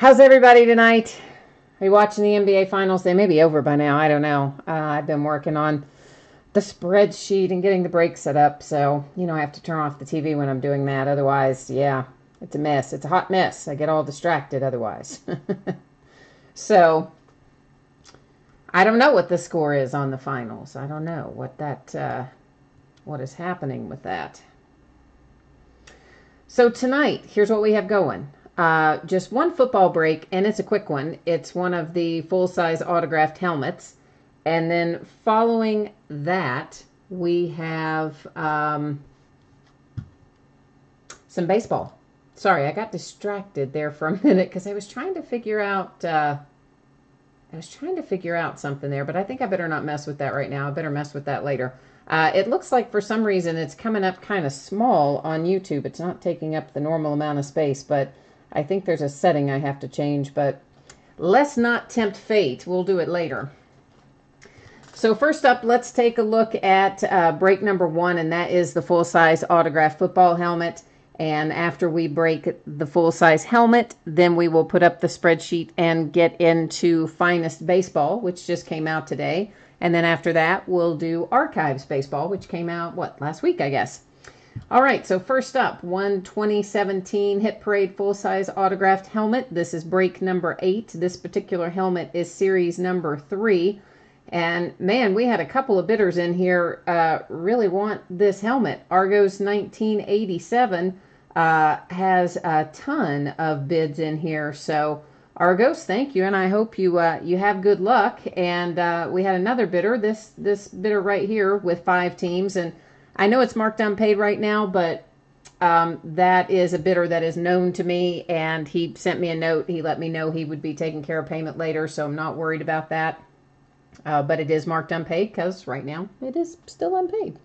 How's everybody tonight? Are you watching the NBA Finals? They may be over by now. I don't know. Uh, I've been working on the spreadsheet and getting the break set up, so you know I have to turn off the TV when I'm doing that. Otherwise, yeah, it's a mess. It's a hot mess. I get all distracted otherwise. so I don't know what the score is on the finals. I don't know what that uh, what is happening with that. So tonight, here's what we have going. Uh, just one football break, and it's a quick one. It's one of the full size autographed helmets. And then following that, we have um, some baseball. Sorry, I got distracted there for a minute because I was trying to figure out. Uh, I was trying to figure out something there, but I think I better not mess with that right now. I better mess with that later. Uh, it looks like for some reason it's coming up kind of small on YouTube. It's not taking up the normal amount of space, but I think there's a setting I have to change. But let's not tempt fate. We'll do it later. So first up, let's take a look at uh, break number one, and that is the full-size autograph football helmet. And after we break the full-size helmet, then we will put up the spreadsheet and get into Finest Baseball, which just came out today. And then after that, we'll do Archives Baseball, which came out, what, last week, I guess. All right, so first up, one 2017 Hit Parade full-size autographed helmet. This is break number eight. This particular helmet is series number three. And man, we had a couple of bidders in here uh, really want this helmet. Argos 1987 uh, has a ton of bids in here. So Argos, thank you, and I hope you uh, you have good luck. And uh, we had another bidder, this this bidder right here with five teams, and I know it's marked unpaid right now, but um, that is a bidder that is known to me, and he sent me a note. He let me know he would be taking care of payment later, so I'm not worried about that. Uh, but it is marked unpaid because right now it is still unpaid.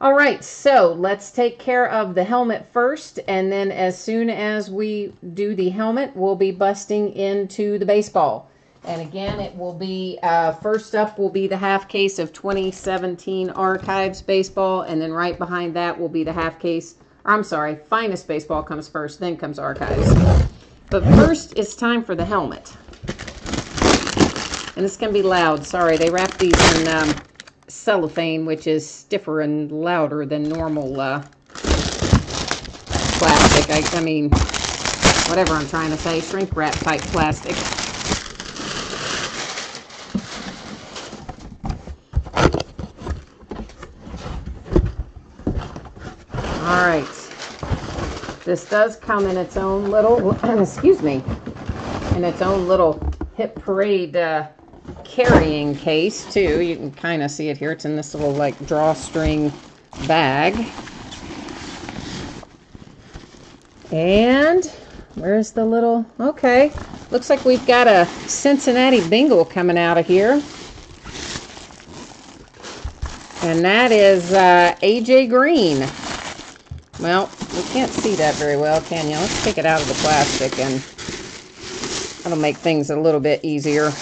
All right, so let's take care of the helmet first, and then as soon as we do the helmet, we'll be busting into the baseball. And again, it will be uh, first up will be the half case of 2017 Archives baseball, and then right behind that will be the half case. I'm sorry, Finest baseball comes first, then comes Archives. But first, it's time for the helmet. And this can be loud. Sorry, they wrap these in um, cellophane, which is stiffer and louder than normal uh, plastic. I, I mean, whatever I'm trying to say, shrink wrap type plastic. All right. This does come in its own little, excuse me, in its own little hit parade uh, carrying case too. You can kind of see it here. It's in this little like drawstring bag. And where's the little, okay. Looks like we've got a Cincinnati Bengal coming out of here. And that is uh, AJ Green. Well, we can't see that very well, can you? Let's take it out of the plastic and that'll make things a little bit easier.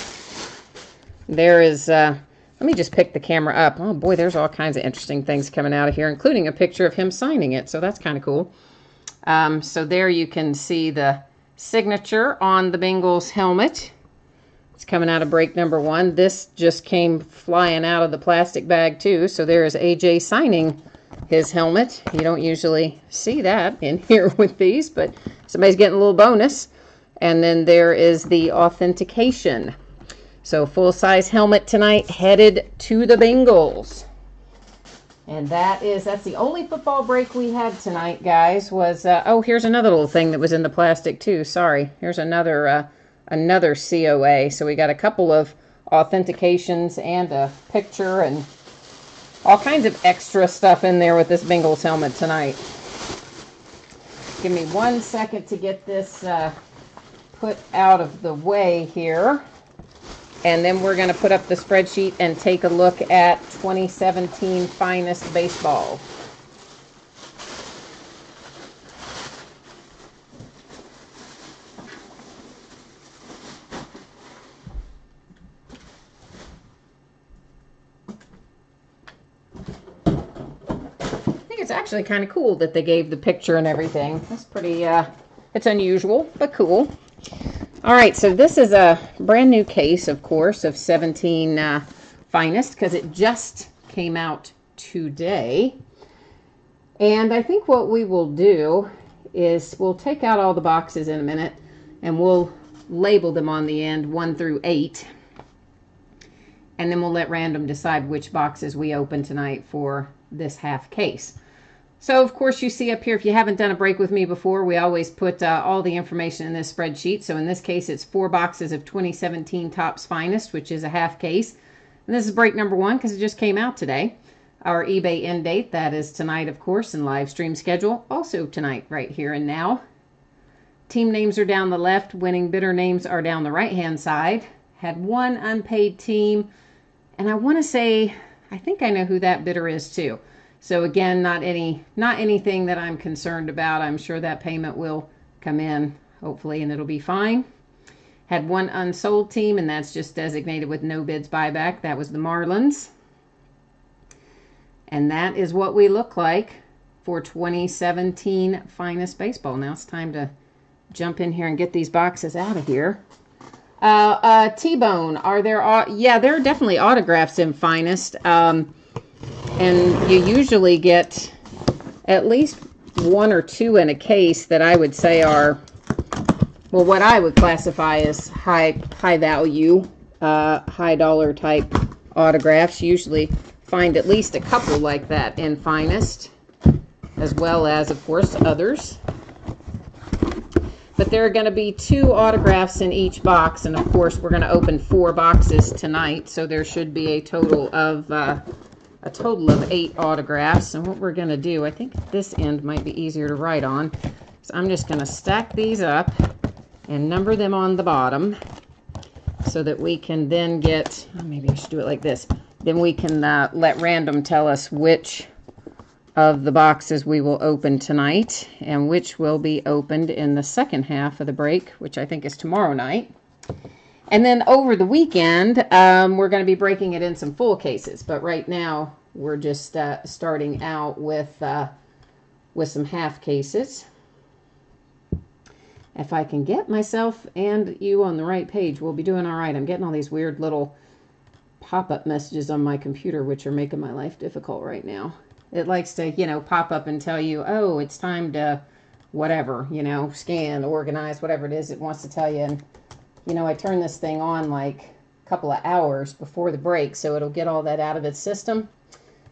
There is, uh, let me just pick the camera up. Oh boy, there's all kinds of interesting things coming out of here, including a picture of him signing it. So that's kind of cool. Um, so there you can see the signature on the Bengals helmet. It's coming out of break number one. This just came flying out of the plastic bag too. So there is AJ signing his helmet. You don't usually see that in here with these, but somebody's getting a little bonus. And then there is the authentication. So full-size helmet tonight headed to the Bengals. And that is, that's the only football break we had tonight, guys, was, uh, oh, here's another little thing that was in the plastic too. Sorry. Here's another, uh, another COA. So we got a couple of authentications and a picture and all kinds of extra stuff in there with this Bengals helmet tonight. Give me one second to get this uh, put out of the way here. And then we're going to put up the spreadsheet and take a look at 2017 Finest Baseball. Actually kind of cool that they gave the picture and everything. That's pretty, uh, it's unusual, but cool. All right, so this is a brand new case, of course, of 17 uh, Finest because it just came out today. And I think what we will do is we'll take out all the boxes in a minute and we'll label them on the end 1 through 8. And then we'll let random decide which boxes we open tonight for this half case. So, of course, you see up here, if you haven't done a break with me before, we always put uh, all the information in this spreadsheet. So in this case, it's four boxes of 2017 Topps Finest, which is a half case. And this is break number one because it just came out today. Our eBay end date, that is tonight, of course, and live stream schedule, also tonight, right here and now. Team names are down the left, winning bidder names are down the right-hand side. Had one unpaid team, and I want to say, I think I know who that bidder is too. So again, not any not anything that I'm concerned about. I'm sure that payment will come in hopefully and it'll be fine. Had one unsold team and that's just designated with no bids buyback. That was the Marlins. And that is what we look like for 2017 Finest Baseball. Now it's time to jump in here and get these boxes out of here. Uh, uh, T-Bone, are there, yeah, there are definitely autographs in Finest. Um, and you usually get at least one or two in a case that I would say are, well, what I would classify as high, high value, uh, high dollar type autographs. Usually find at least a couple like that in Finest, as well as, of course, others. But there are going to be two autographs in each box, and of course, we're going to open four boxes tonight, so there should be a total of uh, a total of eight autographs. And what we're going to do, I think this end might be easier to write on. So I'm just going to stack these up and number them on the bottom so that we can then get, maybe I should do it like this. Then we can uh, let random tell us which of the boxes we will open tonight and which will be opened in the second half of the break, which I think is tomorrow night. And then over the weekend, um, we're going to be breaking it in some full cases. But right now, we're just uh, starting out with uh, with some half cases. If I can get myself and you on the right page, we'll be doing all right. I'm getting all these weird little pop-up messages on my computer, which are making my life difficult right now. It likes to, you know, pop up and tell you, oh, it's time to whatever, you know, scan, organize, whatever it is it wants to tell you. And you know, I turned this thing on like a couple of hours before the break, so it'll get all that out of its system.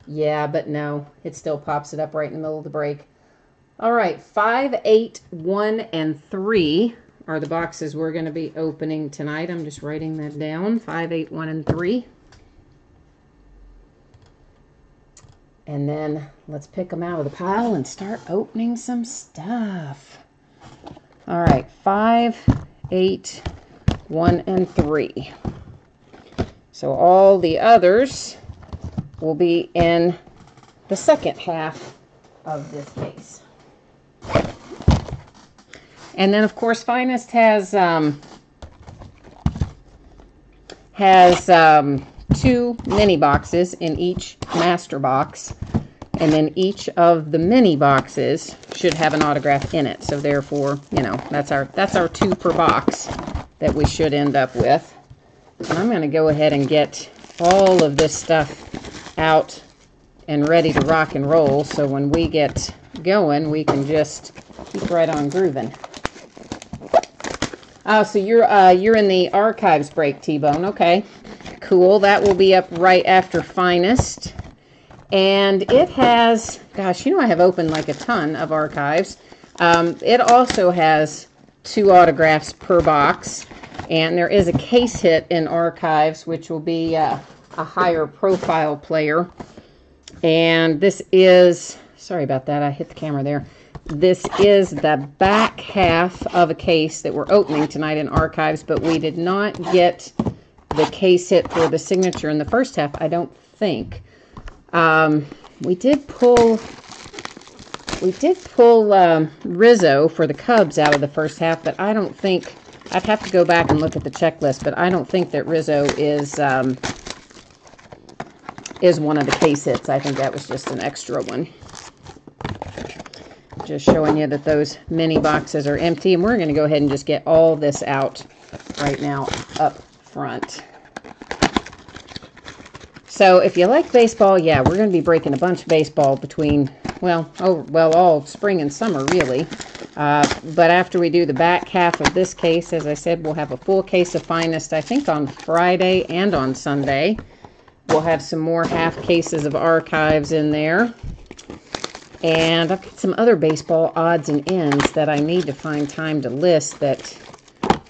Yeah, but no, it still pops it up right in the middle of the break. All right, five, eight, one, and 3 are the boxes we're going to be opening tonight. I'm just writing that down. Five, eight, one, and 3. And then let's pick them out of the pile and start opening some stuff. All right, 5, 8, 1 and 3. So all the others will be in the second half of this case. And then, of course, Finest has um, has um, two mini boxes in each master box. And then each of the mini boxes should have an autograph in it. So therefore, you know, that's our that's our two per box that we should end up with. And I'm going to go ahead and get all of this stuff out and ready to rock and roll. So when we get going, we can just keep right on grooving. Oh, so you're uh, you're in the archives break, T-Bone. Okay, cool. That will be up right after Finest. And it has, gosh, you know I have opened like a ton of archives. Um, it also has two autographs per box. And there is a case hit in archives, which will be uh, a higher profile player. And this is, sorry about that, I hit the camera there. This is the back half of a case that we're opening tonight in archives, but we did not get the case hit for the signature in the first half, I don't think. Um, we did pull we did pull um, Rizzo for the Cubs out of the first half, but I don't think I'd have to go back and look at the checklist, but I don't think that Rizzo is um, is one of the case hits. I think that was just an extra one. just showing you that those mini boxes are empty. And we're going to go ahead and just get all this out right now up front. So if you like baseball, yeah, we're going to be breaking a bunch of baseball between, well, oh, well, all spring and summer, really. Uh, but after we do the back half of this case, as I said, we'll have a full case of Finest, I think, on Friday and on Sunday. We'll have some more half cases of archives in there. And I've got some other baseball odds and ends that I need to find time to list that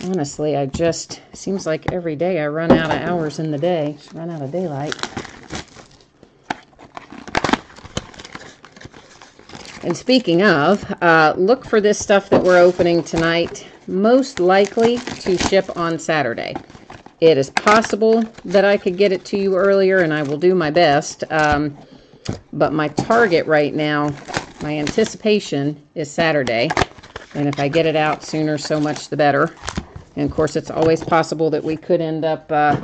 honestly I just seems like every day I run out of hours in the day. Run out of daylight. And speaking of, uh, look for this stuff that we're opening tonight, most likely to ship on Saturday. It is possible that I could get it to you earlier, and I will do my best. Um, but my target right now, my anticipation is Saturday. And if I get it out sooner, so much the better. And of course, it's always possible that we could end up uh,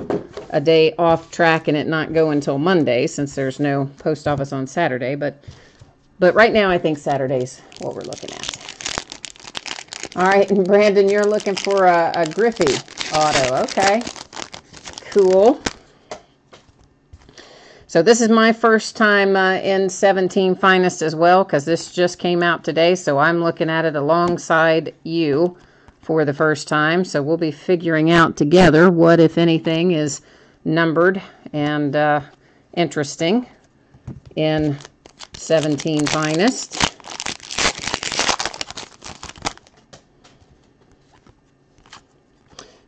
a day off track and it not go until Monday since there's no post office on Saturday. But but right now, I think Saturday's what we're looking at. All right, and Brandon, you're looking for a, a Griffey auto. Okay, cool. So this is my first time uh, in 17 Finest as well because this just came out today. So I'm looking at it alongside you for the first time. So we'll be figuring out together what, if anything, is numbered and uh, interesting in 17 Finest.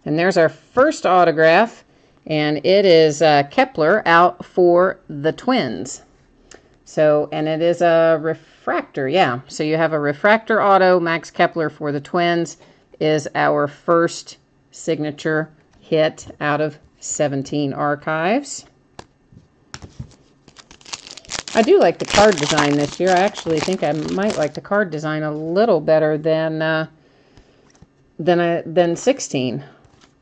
And there's our first autograph, and it is uh, Kepler out for the Twins. So, and it is a refractor, yeah. So you have a refractor auto, Max Kepler for the Twins is our first signature hit out of 17 archives. I do like the card design this year. I actually think I might like the card design a little better than uh, than a, than 16.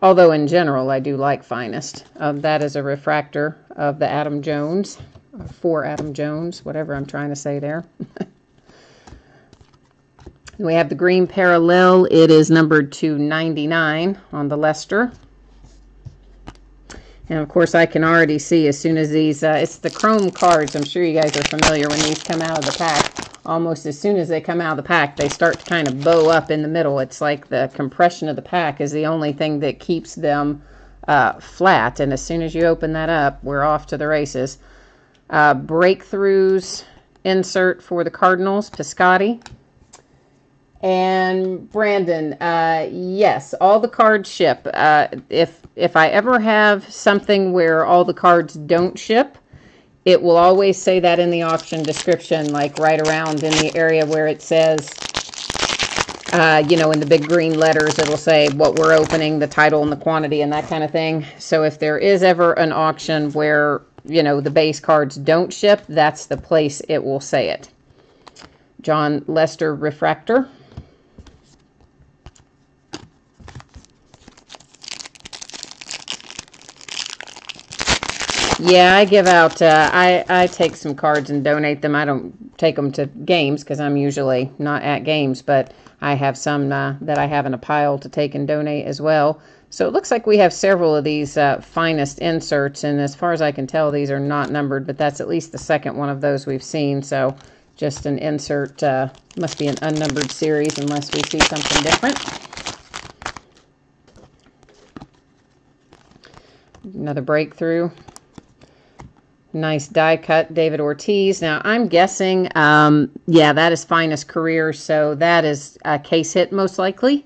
Although in general, I do like Finest. Uh, that is a refractor of the Adam Jones, for Adam Jones, whatever I'm trying to say there. we have the green parallel. It is numbered 299 on the Lester. And of course, I can already see as soon as these, uh, it's the chrome cards. I'm sure you guys are familiar when these come out of the pack. Almost as soon as they come out of the pack, they start to kind of bow up in the middle. It's like the compression of the pack is the only thing that keeps them uh, flat. And as soon as you open that up, we're off to the races. Uh, breakthroughs insert for the Cardinals, Piscotty. And Brandon, uh, yes, all the cards ship. Uh, if if I ever have something where all the cards don't ship, it will always say that in the auction description, like right around in the area where it says, uh, you know, in the big green letters, it'll say what we're opening, the title and the quantity and that kind of thing. So if there is ever an auction where, you know, the base cards don't ship, that's the place it will say it. Jon Lester Refractor. Yeah, I give out, uh, I, I take some cards and donate them. I don't take them to games because I'm usually not at games, but I have some uh, that I have in a pile to take and donate as well. So it looks like we have several of these uh, finest inserts, and as far as I can tell, these are not numbered, but that's at least the second one of those we've seen. So just an insert, uh, must be an unnumbered series unless we see something different. Another breakthrough. Nice die cut, David Ortiz. Now, I'm guessing, um, yeah, that is finest career, so that is a case hit most likely.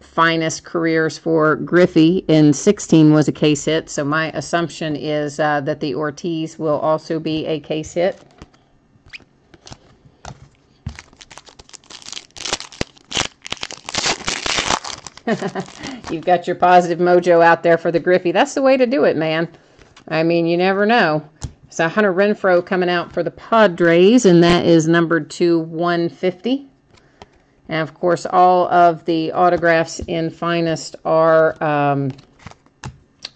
Finest careers for Griffey in 16 was a case hit, so my assumption is uh, that the Ortiz will also be a case hit. You've got your positive mojo out there for the Griffey. That's the way to do it, man. I mean, you never know. So Hunter Renfroe coming out for the Padres, and that is numbered to 150. And of course, all of the autographs in Finest are um,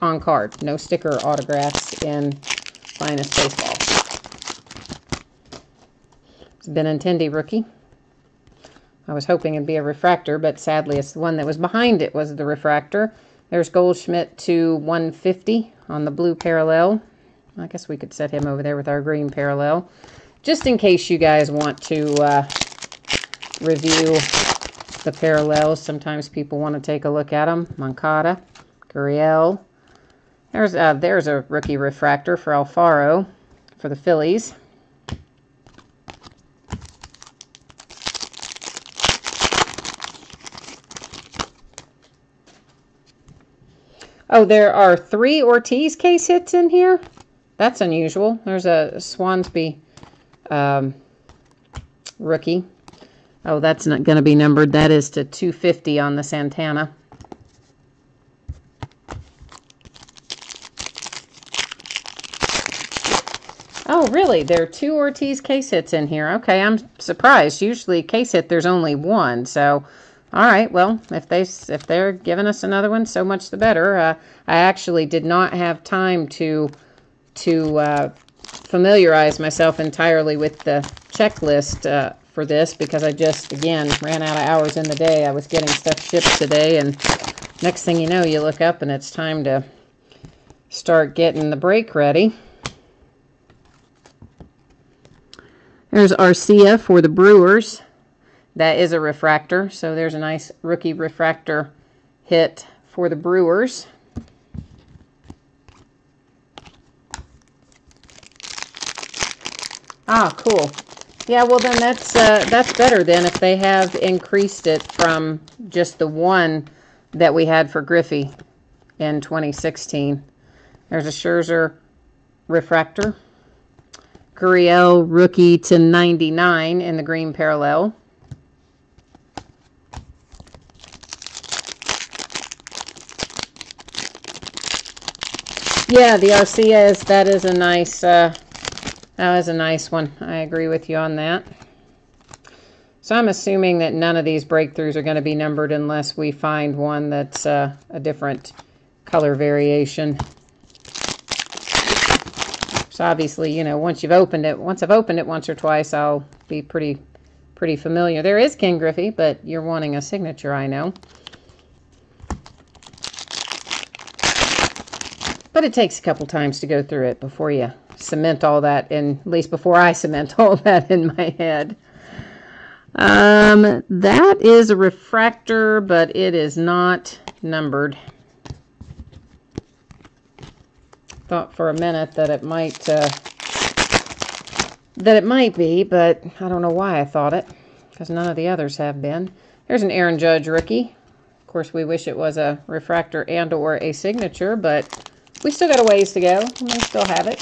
on card. No sticker autographs in Finest Baseball. It's Benintendi rookie. I was hoping it'd be a refractor, but sadly it's the one that was behind it was the refractor. There's Goldschmidt to 150 on the blue parallel. I guess we could set him over there with our green parallel. Just in case you guys want to uh, review the parallels. Sometimes people want to take a look at them. Moncada, Gurriel. There's, uh, there's a rookie refractor for Alfaro for the Phillies. Oh, there are three Ortiz case hits in here? That's unusual. There's a Swansby um, rookie. Oh, that's not going to be numbered. That is to 250 on the Santana. Oh, really? There are two Ortiz case hits in here. Okay, I'm surprised. Usually case hit, there's only one. So all right, well, if they if they're giving us another one, so much the better. Uh, I actually did not have time to to uh, familiarize myself entirely with the checklist uh, for this because I just again ran out of hours in the day. I was getting stuff shipped today, and next thing you know, you look up and it's time to start getting the break ready. There's Arcia for the Brewers. That is a refractor, so there's a nice rookie refractor hit for the Brewers. Ah, cool. Yeah, well then that's uh, that's better than if they have increased it from just the one that we had for Griffey in 2016. There's a Scherzer refractor. Gurriel rookie to 99 in the green parallel. Yeah, the Arcia is, that is a nice, uh, that was a nice one. I agree with you on that. So I'm assuming that none of these breakthroughs are going to be numbered unless we find one that's uh, a different color variation. So obviously, you know, once you've opened it, once I've opened it once or twice, I'll be pretty, pretty familiar. There is Ken Griffey, but you're wanting a signature, I know. But it takes a couple times to go through it before you cement all that in, at least before I cement all that in my head. Um, that is a refractor, but it is not numbered. Thought for a minute that it might, uh, that it might be, but I don't know why I thought it, because none of the others have been. Here's an Aaron Judge rookie. Of course, we wish it was a refractor and or a signature, but we still got a ways to go. We still have it.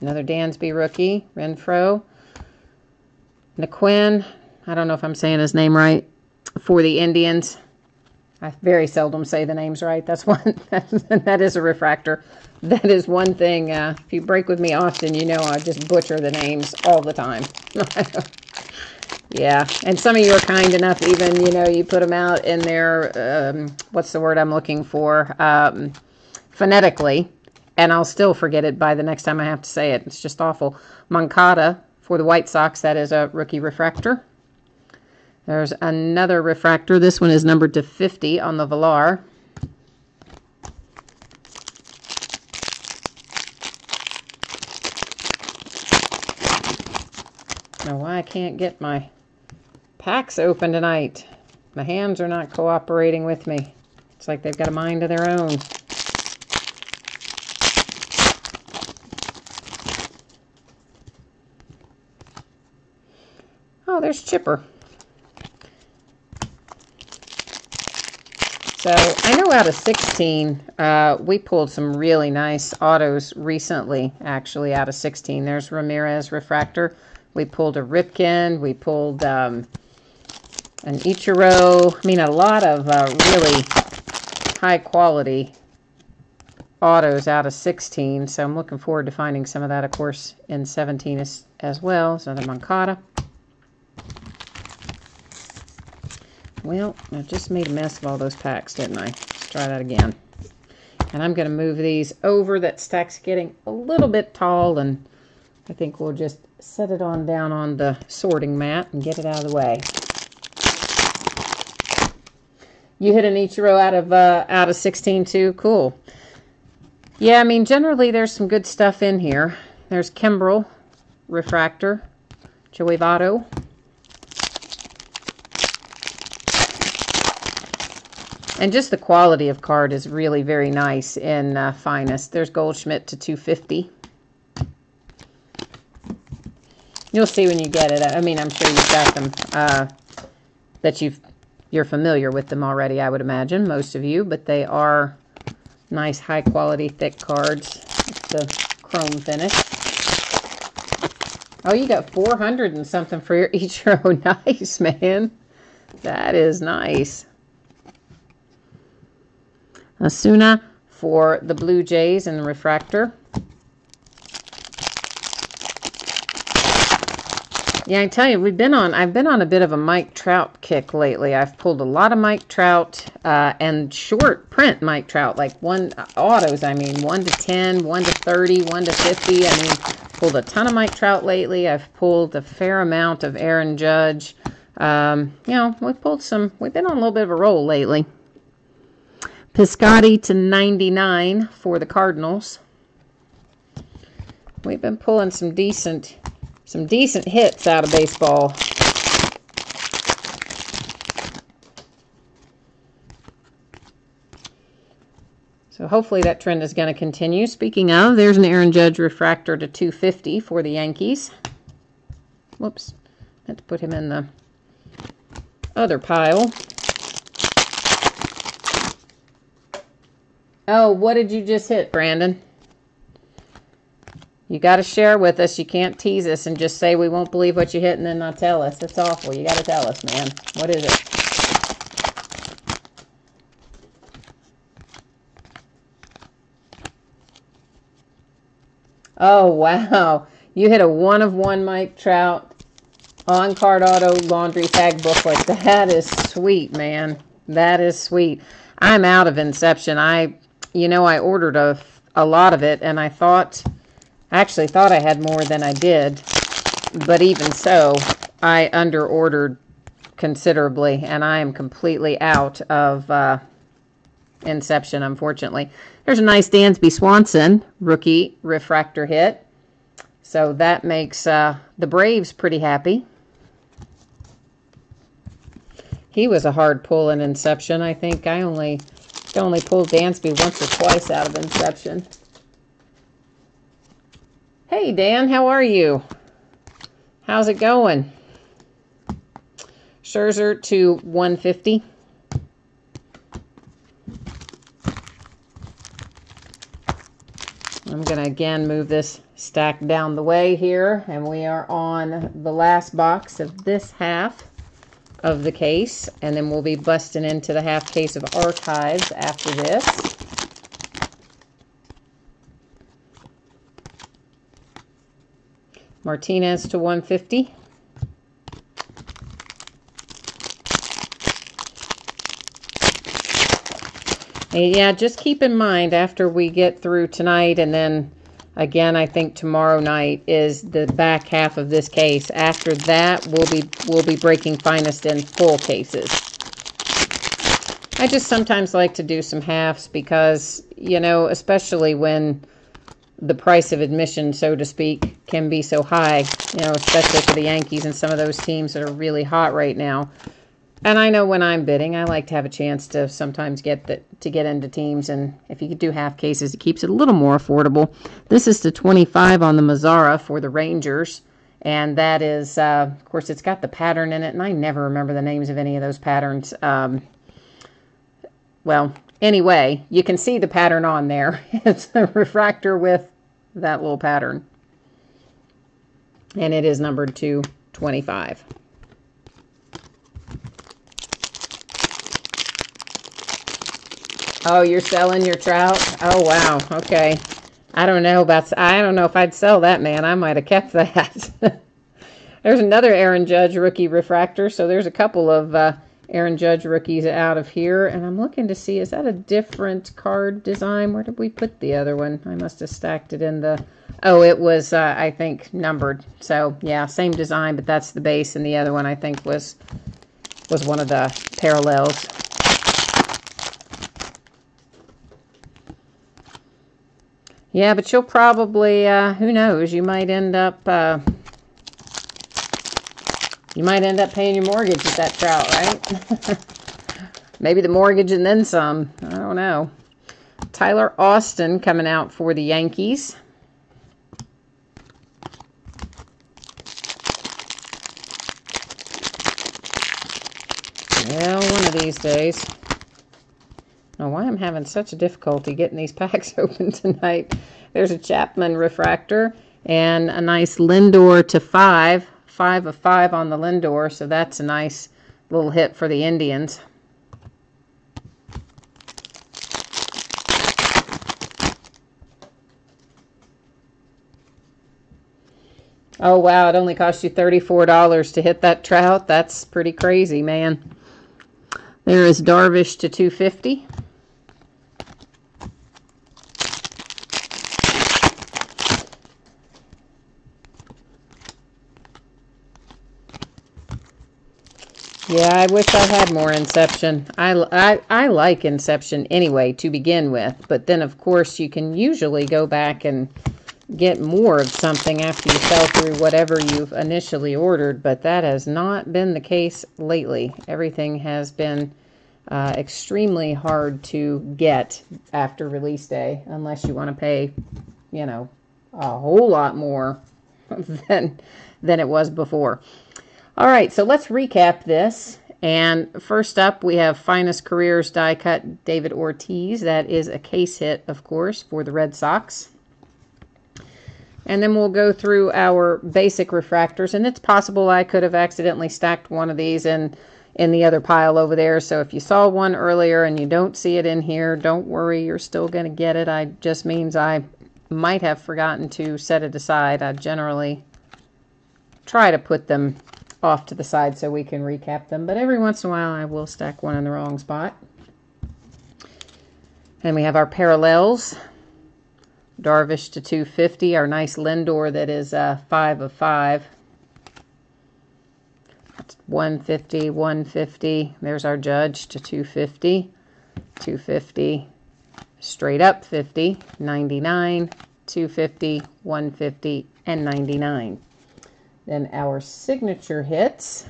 Another Dansby rookie, Renfroe. Naquin, I don't know if I'm saying his name right, for the Indians. I very seldom say the names right. That's one, that is a refractor. That is one thing, uh, if you break with me often, you know I just butcher the names all the time. Yeah, and some of you are kind enough, even, you know, you put them out in their, um, what's the word I'm looking for, um, phonetically, and I'll still forget it by the next time I have to say it. It's just awful. Moncada for the White Sox, that is a rookie refractor. There's another refractor. This one is numbered to 50 on the Villar. Now, why I can't get my Packs open tonight. My hands are not cooperating with me. It's like they've got a mind of their own. Oh, there's Chipper. So I know out of 16, uh, we pulled some really nice autos recently, actually, out of 16. There's Ramirez Refractor. We pulled a Ripken. We pulled um, an Ichiro. I mean, a lot of uh, really high quality autos out of 16. So I'm looking forward to finding some of that, of course, in 17 as, as well. So the Moncada. Well, I just made a mess of all those packs, didn't I? Let's try that again. And I'm going to move these over. That stack's getting a little bit tall, and I think we'll just set it on down on the sorting mat and get it out of the way. You hit an Ichiro out of uh, out of 16 too. Cool. Yeah, I mean generally there's some good stuff in here. There's Kimbrel, Refractor, Joey Votto. And just the quality of card is really very nice in uh, finest. There's Goldschmidt to 250. You'll see when you get it. I mean, I'm sure you've got them, uh, that you've, you're familiar with them already, I would imagine, most of you. But they are nice, high-quality, thick cards. The chrome finish. Oh, you got 400 and something for your Ichiro. nice, man. That is nice. Osuna for the Blue Jays and the refractor. Yeah, I tell you, we've been on. I've been on a bit of a Mike Trout kick lately. I've pulled a lot of Mike Trout uh, and short print Mike Trout, like one uh, autos. I mean, one to 10, one to 30, one to 50. I mean, pulled a ton of Mike Trout lately. I've pulled a fair amount of Aaron Judge. Um, you know, we've pulled some. We've been on a little bit of a roll lately. Piscotty to 99 for the Cardinals. We've been pulling some decent some decent hits out of baseball. So hopefully that trend is going to continue. Speaking of, there's an Aaron Judge refractor to 250 for the Yankees. Whoops. Had to put him in the other pile. Oh, what did you just hit, Brandon? You got to share with us. You can't tease us and just say we won't believe what you hit and then not tell us. That's awful. You got to tell us, man. What is it? Oh, wow. You hit a one of one Mike Trout on card auto laundry tag booklet. That is sweet, man. That is sweet. I'm out of Inception. I you know, I ordered a, a lot of it, and I thought, I actually thought I had more than I did. But even so, I under-ordered considerably, and I am completely out of uh, Inception, unfortunately. There's a nice Dansby Swanson rookie refractor hit. So that makes uh, the Braves pretty happy. He was a hard pull in Inception. I think I only I only pulled Dansby once or twice out of Inception. Hey, Dan, how are you? How's it going? Scherzer to 150. I'm going to again move this stack down the way here, and we are on the last box of this half of the case, and then we'll be busting into the half case of archives after this. Martinez to 150. yeah, just keep in mind after we get through tonight and then again I think tomorrow night is the back half of this case. After that, we'll be we'll be breaking finest in full cases. I just sometimes like to do some halves because, you know, especially when the price of admission, so to speak, can be so high, you know, especially for the Yankees and some of those teams that are really hot right now. And I know when I'm bidding, I like to have a chance to sometimes get the, to get into teams. And if you could do half cases, it keeps it a little more affordable. This is the 25 on the Mazara for the Rangers. And that is, uh, of course, it's got the pattern in it. And I never remember the names of any of those patterns. Um, well, anyway, you can see the pattern on there. it's a refractor with that little pattern. And it is numbered to 25. Oh, you're selling your trout? Oh, wow. Okay. I don't know about, I don't know if I'd sell that, man. I might have kept that. there's another Aaron Judge rookie refractor. So there's a couple of uh, Aaron Judge rookies out of here. And I'm looking to see, is that a different card design? Where did we put the other one? I must have stacked it in the, Oh, it was, uh, I think, numbered. So, yeah, same design, but that's the base, and the other one, I think, was was one of the parallels. Yeah, but you'll probably, uh, who knows, you might end up, uh, you might end up paying your mortgage with that trout, right? Maybe the mortgage and then some. I don't know. Tyler Austin coming out for the Yankees. Well, one of these days. Oh, why I'm having such a difficulty getting these packs open tonight. There's a Chapman refractor and a nice Lindor to five. Five of five on the Lindor, so that's a nice little hit for the Indians. Oh, wow. It only cost you $34 to hit that trout. That's pretty crazy, man. There is Darvish to 250. Yeah, I wish I had more Inception. I, I, I like Inception anyway to begin with, but then of course you can usually go back and get more of something after you sell through whatever you've initially ordered, but that has not been the case lately. Everything has been uh, extremely hard to get after release day, unless you want to pay, you know, a whole lot more than than it was before. All right, so let's recap this. And first up, we have Finest Careers die cut David Ortiz. That is a case hit, of course, for the Red Sox. And then we'll go through our basic refractors. And it's possible I could have accidentally stacked one of these in, in the other pile over there. So if you saw one earlier and you don't see it in here, don't worry, you're still going to get it. I just means I might have forgotten to set it aside. I generally try to put them off to the side so we can recap them. But every once in a while I will stack one in the wrong spot. And we have our parallels. Darvish to 250, our nice Lindor that is uh, 5 of 5. That's 150, 150. There's our Judge to 250, 250, straight up 50, 99, 250, 150, and 99. Then our signature hits.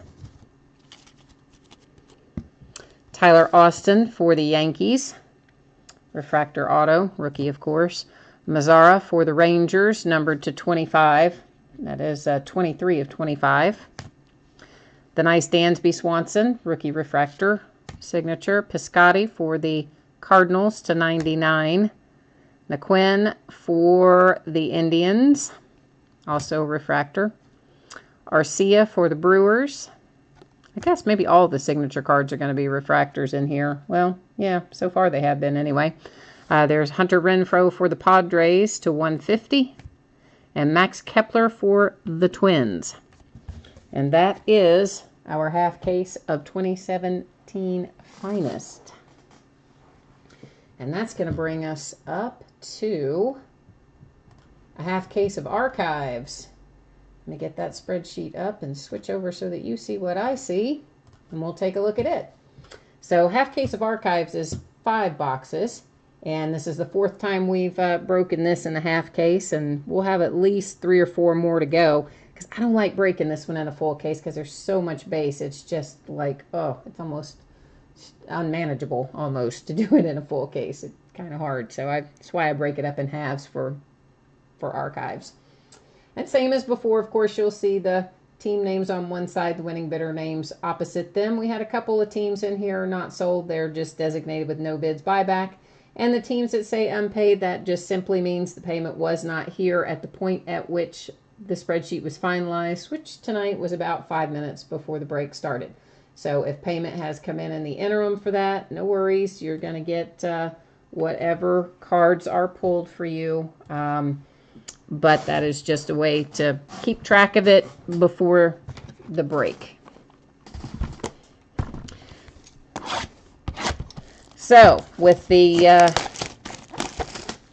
Tyler Austin for the Yankees. Refractor Auto, rookie of course. Mazara for the Rangers, numbered to 25. That is uh, 23 of 25. The nice Dansby Swanson, rookie refractor signature. Piscotty for the Cardinals to 99. McQuinn for the Indians, also refractor. Arcia for the Brewers. I guess maybe all the signature cards are going to be refractors in here. Well, yeah, so far they have been anyway. Uh, there's Hunter Renfroe for the Padres to 150 and Max Kepler for the Twins. And that is our half case of 2017 Finest. And that's going to bring us up to a half case of archives. Let me get that spreadsheet up and switch over so that you see what I see, and we'll take a look at it. So half case of archives is five boxes. And this is the fourth time we've uh, broken this in a half case, and we'll have at least three or four more to go. Because I don't like breaking this one in a full case because there's so much base. It's just like, oh, it's almost unmanageable almost to do it in a full case. It's kind of hard. So I, that's why I break it up in halves for, for archives. And same as before, of course, you'll see the team names on one side, the winning bidder names opposite them. We had a couple of teams in here not sold. They're just designated with no bids buyback. And the teams that say unpaid, that just simply means the payment was not here at the point at which the spreadsheet was finalized, which tonight was about five minutes before the break started. So if payment has come in in the interim for that, no worries. You're going to get uh, whatever cards are pulled for you. Um, but that is just a way to keep track of it before the break. So with the uh,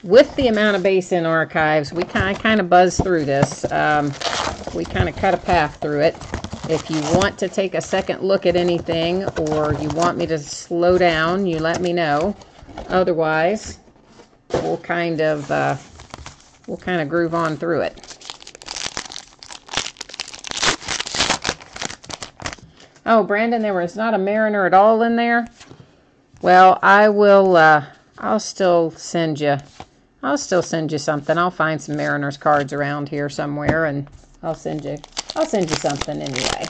with the amount of base in archives, we kind kind of buzz through this. Um, we kind of cut a path through it. If you want to take a second look at anything or you want me to slow down, you let me know. Otherwise, we'll kind of uh, we'll kind of groove on through it. Oh, Brandon, there was not a Mariner at all in there. Well, I will. Uh, I'll still send you. I'll still send you something. I'll find some Mariners cards around here somewhere, and I'll send you. I'll send you something anyway.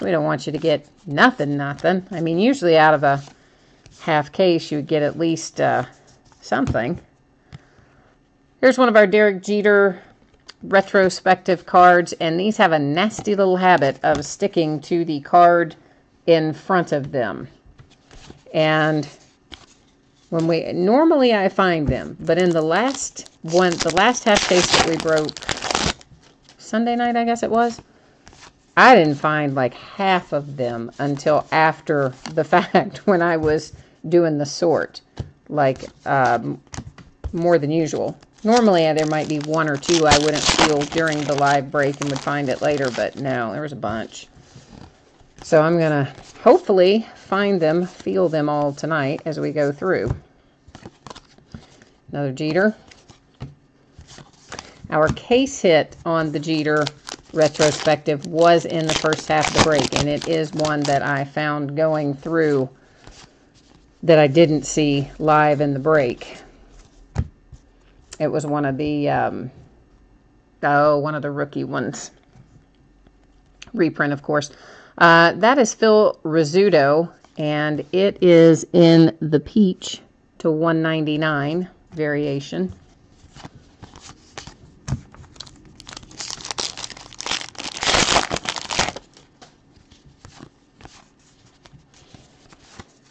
We don't want you to get nothing, nothing. I mean, usually out of a half case, you would get at least uh, something. Here's one of our Derek Jeter retrospective cards, and these have a nasty little habit of sticking to the card in front of them. And when we normally I find them, but in the last one, the last half case that we broke Sunday night, I guess it was. I didn't find like half of them until after the fact when I was doing the sort, like um, more than usual. Normally, uh, there might be one or two I wouldn't feel during the live break and would find it later, but no, there was a bunch. So I'm going to hopefully find them, feel them all tonight as we go through. Another Jeter. Our case hit on the Jeter retrospective was in the first half of the break, and it is one that I found going through that I didn't see live in the break. It was one of the, um, oh, one of the rookie ones. Reprint, of course. Uh, that is Phil Rizzuto, and it is in the peach to 199 variation.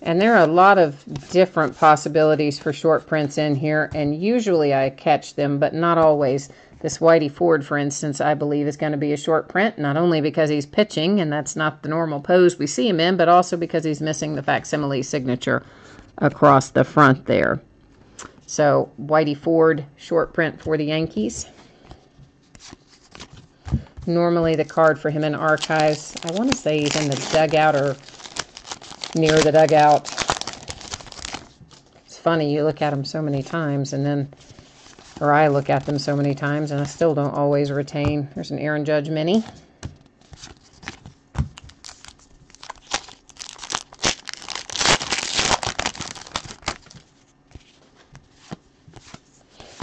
And there are a lot of different possibilities for short prints in here, and usually I catch them, but not always. This Whitey Ford, for instance, I believe is going to be a short print, not only because he's pitching, and that's not the normal pose we see him in, but also because he's missing the facsimile signature across the front there. So, Whitey Ford, short print for the Yankees. Normally the card for him in archives, I want to say he's in the dugout or near the dugout. It's funny, you look at them so many times and then, or I look at them so many times and I still don't always retain. There's an Aaron Judge mini.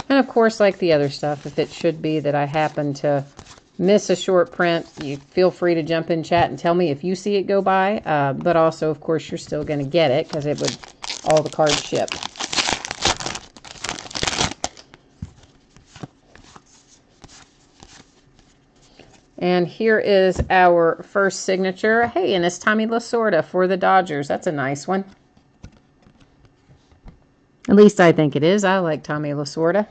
And of course, like the other stuff, if it should be that I happen to miss a short print, you feel free to jump in chat and tell me if you see it go by. Uh, but also, of course, you're still going to get it because it would all the cards ship. And here is our first signature. Hey, and it's Tommy Lasorda for the Dodgers. That's a nice one. At least I think it is. I like Tommy Lasorda.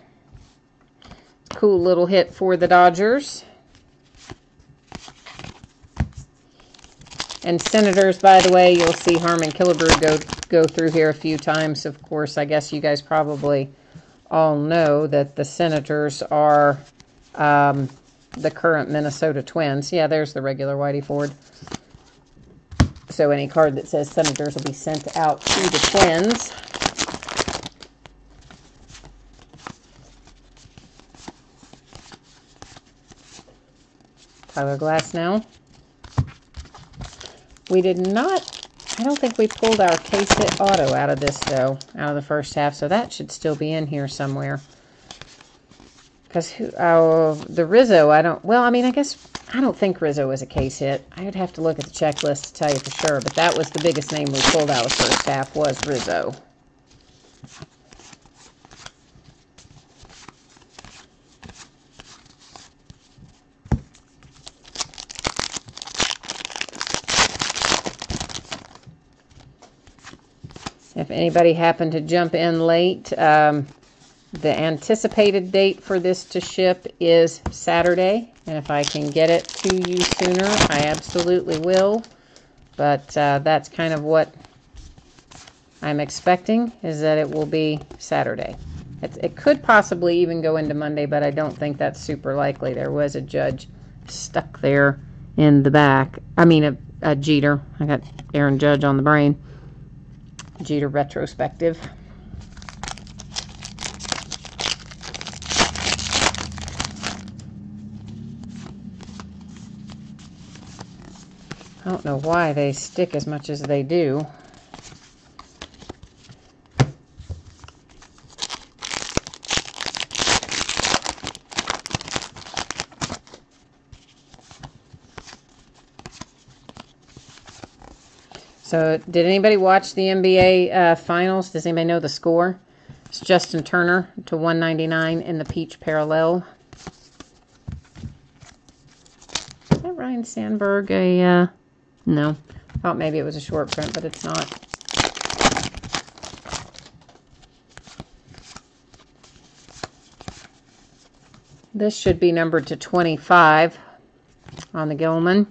Cool little hit for the Dodgers. And senators, by the way, you'll see Harmon Killebrew go, go through here a few times. Of course, I guess you guys probably all know that the senators are um, the current Minnesota Twins. Yeah, there's the regular Whitey Ford. So any card that says senators will be sent out to the Twins. Tyler Glasnow. We did not, I don't think we pulled our case hit auto out of this though, out of the first half, so that should still be in here somewhere. Because uh, the Rizzo, I don't, well, I mean, I guess, I don't think Rizzo was a case hit. I would have to look at the checklist to tell you for sure, but that was the biggest name we pulled out of the first half was Rizzo. Anybody happen to jump in late, um, the anticipated date for this to ship is Saturday. And if I can get it to you sooner, I absolutely will. But uh, that's kind of what I'm expecting is that it will be Saturday. It, it could possibly even go into Monday, but I don't think that's super likely. There was a judge stuck there in the back. I mean, a, a Jeter. I got Aaron Judge on the brain. Jeter retrospective. I don't know why they stick as much as they do. So, did anybody watch the NBA uh, finals? Does anybody know the score? It's Justin Turner to 199 in the Peach Parallel. Is that Ryne Sandberg a. Uh, no. Thought maybe it was a short print, but it's not. This should be numbered to 25 on the Gilman.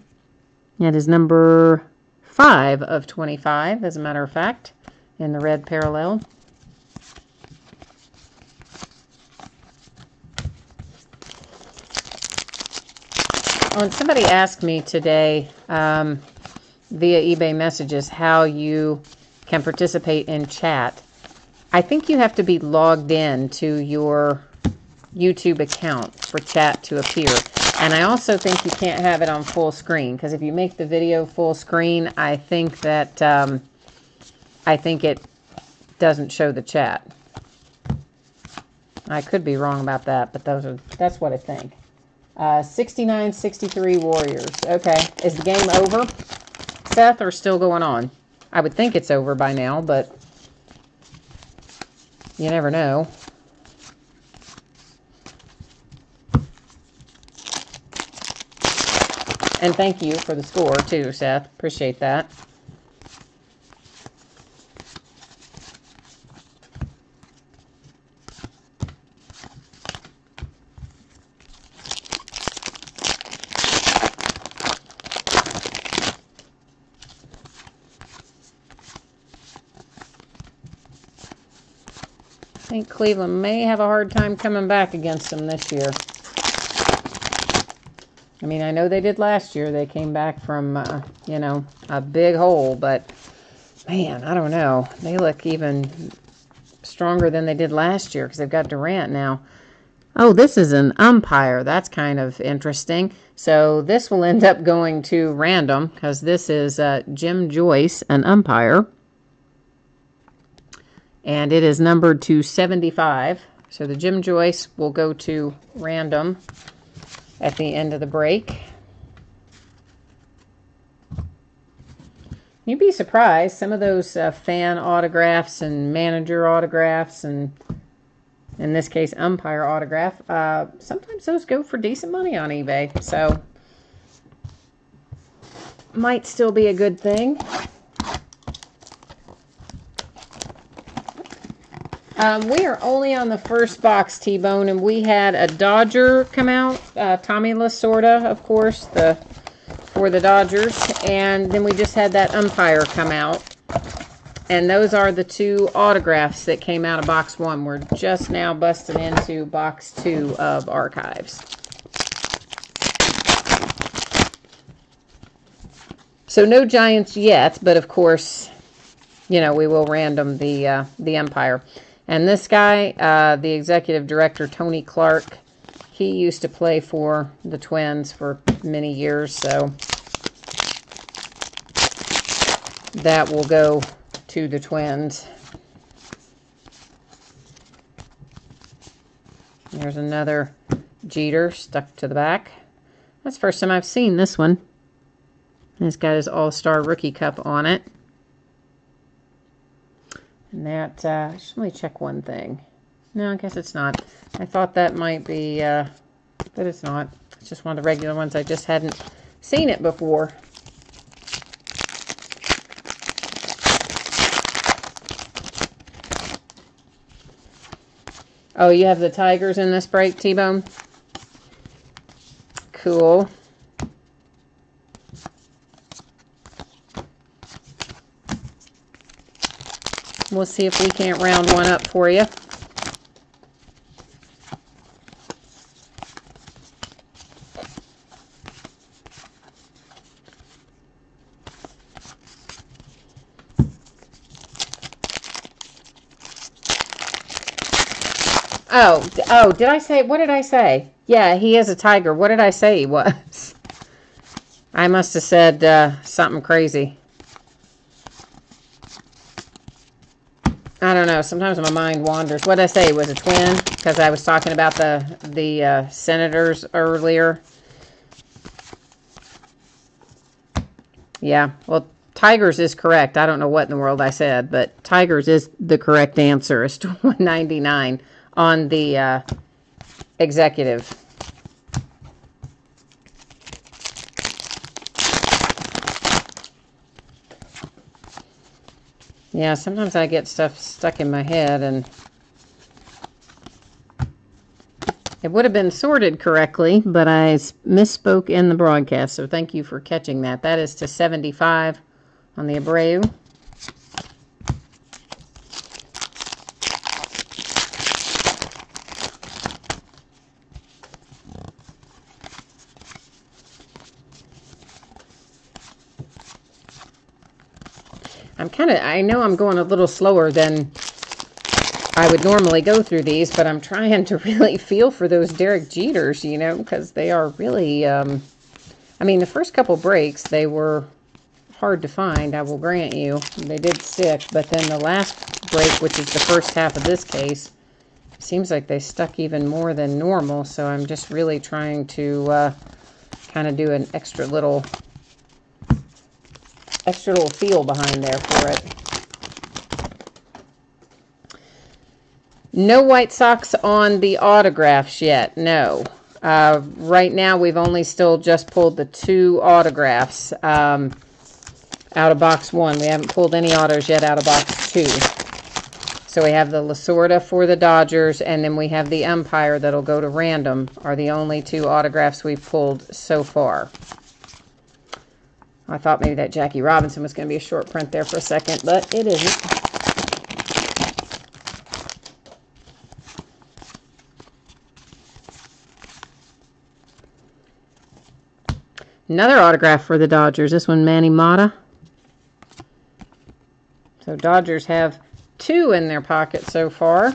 It is number 5 of 25, as a matter of fact, in the red parallel. When somebody asked me today um, via eBay messages how you can participate in chat. I think you have to be logged in to your YouTube account for chat to appear. And I also think you can't have it on full screen because if you make the video full screen, I think that um, I think it doesn't show the chat. I could be wrong about that, but those are that's what I think. Uh, 69-63 Warriors. Okay, is the game over, Seth, or still going on? I would think it's over by now, but you never know. And thank you for the score, too, Seth. Appreciate that. I think Cleveland may have a hard time coming back against them this year. I mean, I know they did last year. They came back from, uh, you know, a big hole, but man, I don't know. They look even stronger than they did last year because they've got Durant now. Oh, this is an umpire. That's kind of interesting. So this will end up going to random because this is uh, Jim Joyce, an umpire. And it is numbered to 75. So the Jim Joyce will go to random at the end of the break. You'd be surprised. Some of those uh, fan autographs and manager autographs and in this case umpire autograph, uh, sometimes those go for decent money on eBay. So might still be a good thing. Um, we are only on the first box, T-Bone, and we had a Dodger come out, uh, Tommy Lasorda, of course, the for the Dodgers, and then we just had that umpire come out. And those are the two autographs that came out of box one. We're just now busting into box two of archives. So no Giants yet, but of course, you know, we will random the uh, the umpire. And this guy, uh, the executive director, Tony Clark, he used to play for the Twins for many years, so that will go to the Twins. There's another Jeter stuck to the back. That's the first time I've seen this one. It's got his All-Star Rookie Cup on it. And that, uh, just let me check one thing. No, I guess it's not. I thought that might be, uh, but it's not. It's just one of the regular ones. I just hadn't seen it before. Oh, you have the Tigers in this break, T-Bone? Cool. We'll see if we can't round one up for you. Oh, oh, did I say, what did I say? Yeah, he is a tiger. What did I say he was? I must have said uh, something crazy. I don't know. Sometimes my mind wanders. What did I say? Was a twin? Because I was talking about the, the uh, senators earlier. Yeah, well, Tigers is correct. I don't know what in the world I said, but Tigers is the correct answer. It's 199 on the uh, executive. Yeah, sometimes I get stuff stuck in my head and it would have been sorted correctly, but I misspoke in the broadcast. So thank you for catching that. That is to 75 on the Abreu. I'm kind of, I know I'm going a little slower than I would normally go through these, but I'm trying to really feel for those Derek Jeters, you know, because they are really, um, I mean, the first couple breaks, they were hard to find, I will grant you. They did stick, but then the last break, which is the first half of this case, seems like they stuck even more than normal, so I'm just really trying to uh, kind of do an extra little extra little feel behind there for it. No White Sox on the autographs yet. No. Uh, right now, we've only still just pulled the two autographs um, out of box one. We haven't pulled any autos yet out of box two. So we have the Lasorda for the Dodgers, and then we have the umpire that'll go to random, are the only two autographs we've pulled so far. I thought maybe that Jackie Robinson was going to be a short print there for a second, but it isn't. Another autograph for the Dodgers. This one, Manny Mota. So Dodgers have two in their pocket so far.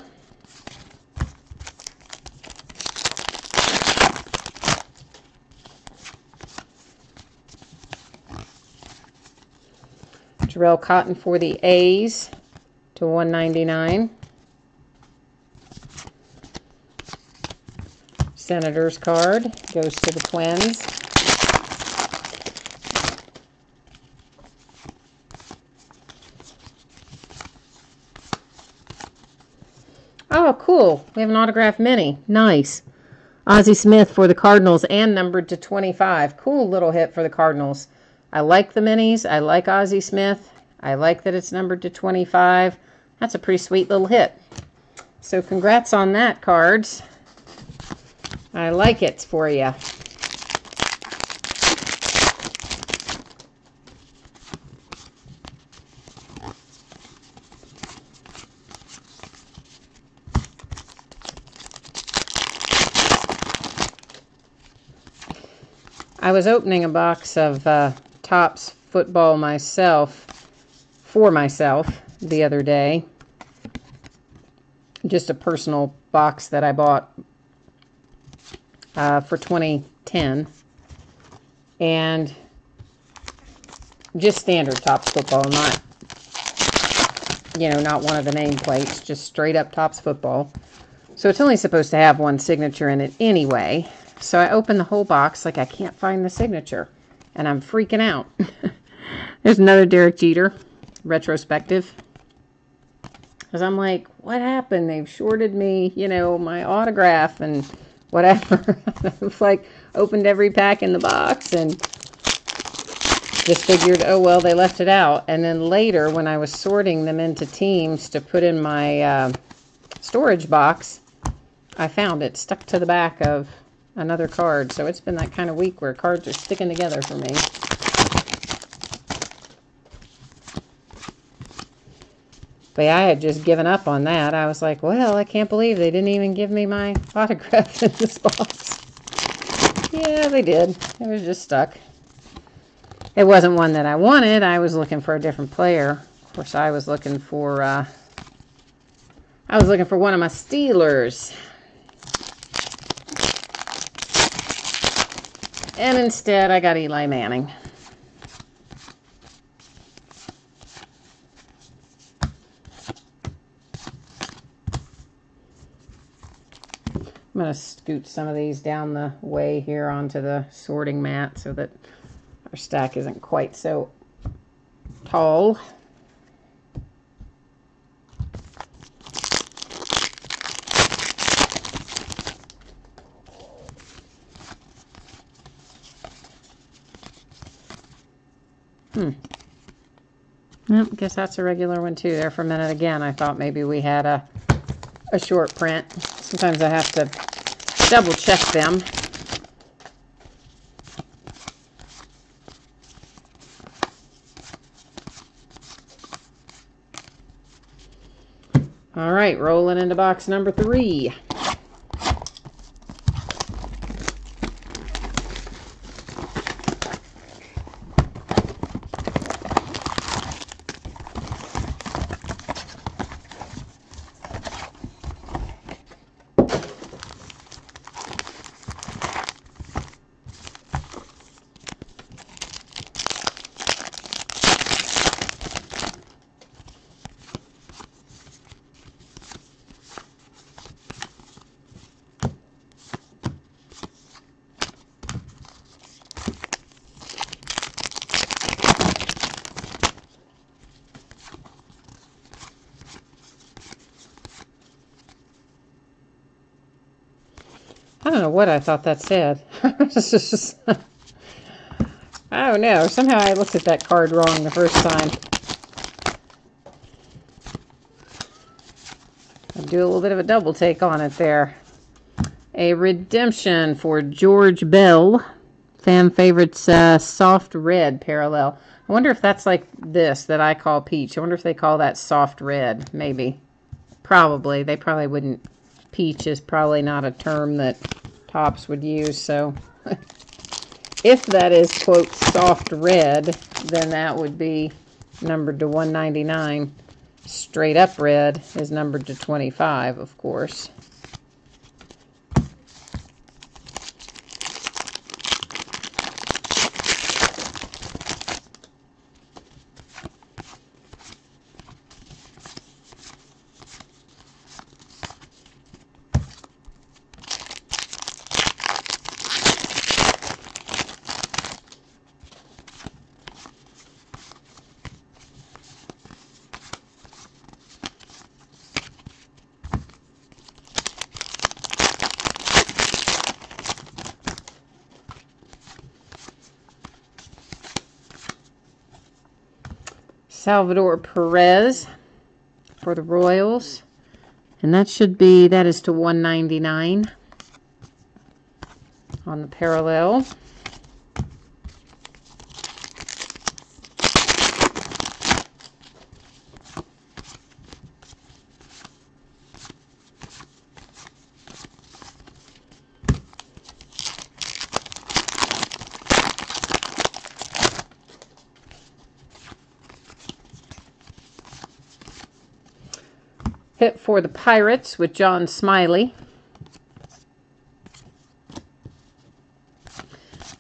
Jharel Cotton for the A's to 199. Senators card goes to the Twins. Oh, cool. We have an autograph mini. Nice. Ozzie Smith for the Cardinals and numbered to 25. Cool little hit for the Cardinals. I like the minis. I like Ozzie Smith. I like that it's numbered to 25. That's a pretty sweet little hit. So congrats on that, cards. I like it for you. I was opening a box of uh, Topps football myself, for myself, the other day. Just a personal box that I bought uh, for 2010. And just standard Topps football, not, you know, not one of the nameplates, just straight up Topps football. So it's only supposed to have one signature in it anyway. So I open the whole box like I can't find the signature. And I'm freaking out. There's another Derek Jeter retrospective. Because I'm like, what happened? They've shorted me, you know, my autograph and whatever. I've like opened every pack in the box and just figured, oh, well, they left it out. And then later, when I was sorting them into teams to put in my uh, storage box, I found it stuck to the back of another card. So it's been that kind of week where cards are sticking together for me. But yeah, I had just given up on that. I was like, well, I can't believe they didn't even give me my autograph in this box. Yeah, they did. It was just stuck. It wasn't one that I wanted. I was looking for a different player. Of course, I was looking for, uh, I was looking for one of my Steelers. And instead, I got Eli Manning. I'm going to scoot some of these down the way here onto the sorting mat so that our stack isn't quite so tall. Guess that's a regular one too. There for a minute again, I thought maybe we had a, a short print. Sometimes I have to double check them. All right, rolling into box number three. What I thought that said. oh don't. Somehow I looked at that card wrong the first time. I'll do a little bit of a double take on it there. A redemption for George Bell. Fan favorites uh, soft red parallel. I wonder if that's like this that I call peach. I wonder if they call that soft red. Maybe. Probably. They probably wouldn't peach is probably not a term that Topps would use. So if that is, quote, soft red, then that would be numbered to 199. Straight up red is numbered to 25, of course. Salvador Perez for the Royals. And that should be, that is to 199 on the parallel. Hit for the Pirates with John Smiley.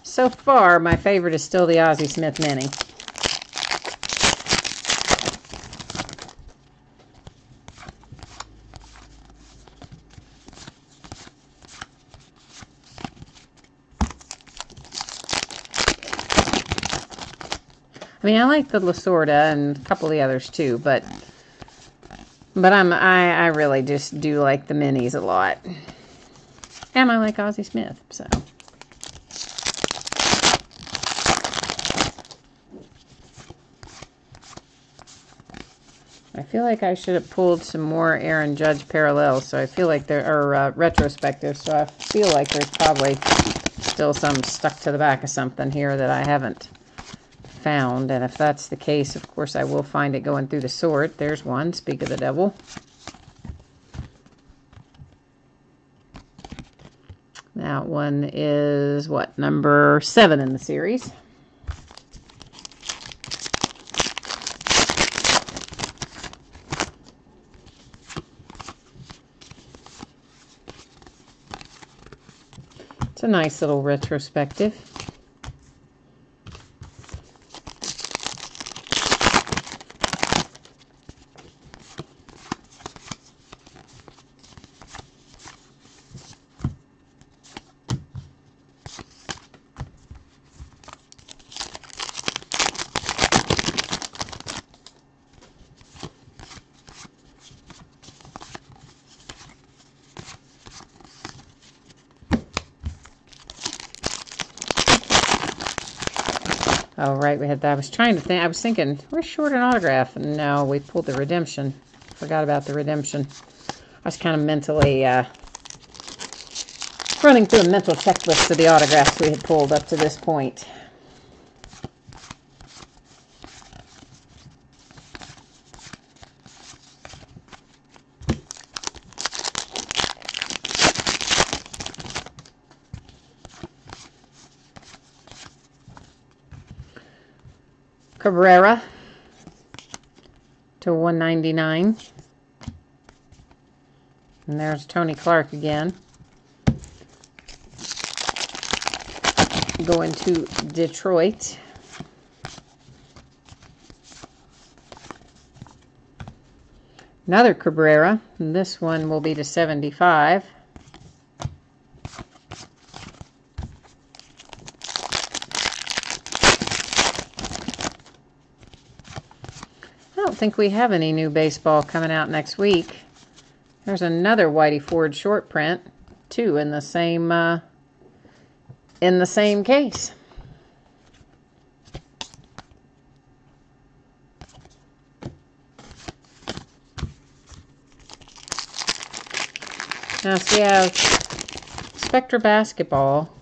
So far, my favorite is still the Ozzie Smith Mini. I mean, I like the Lasorda and a couple of the others too, but but I'm I, I really just do like the minis a lot. And I like Ozzie Smith, so. I feel like I should have pulled some more Aaron Judge parallels, so I feel like there are uh, retrospective, so I feel like there's probably still some stuck to the back of something here that I haven't found. And if that's the case, of course, I will find it going through the sort. There's one. Speak of the devil. That one is what? Number seven in the series. It's a nice little retrospective. Was trying to think, I was thinking, we're short an autograph. And No, we pulled the redemption. Forgot about the redemption. I was kind of mentally uh, running through a mental checklist of the autographs we had pulled up to this point. Cabrera to 199. And there's Tony Clark again. Going to Detroit. Another Cabrera. And this one will be to 75. don't think we have any new baseball coming out next week. There's another Whitey Ford short print, two in the same uh, in the same case. Now, see, have Spectra Basketball.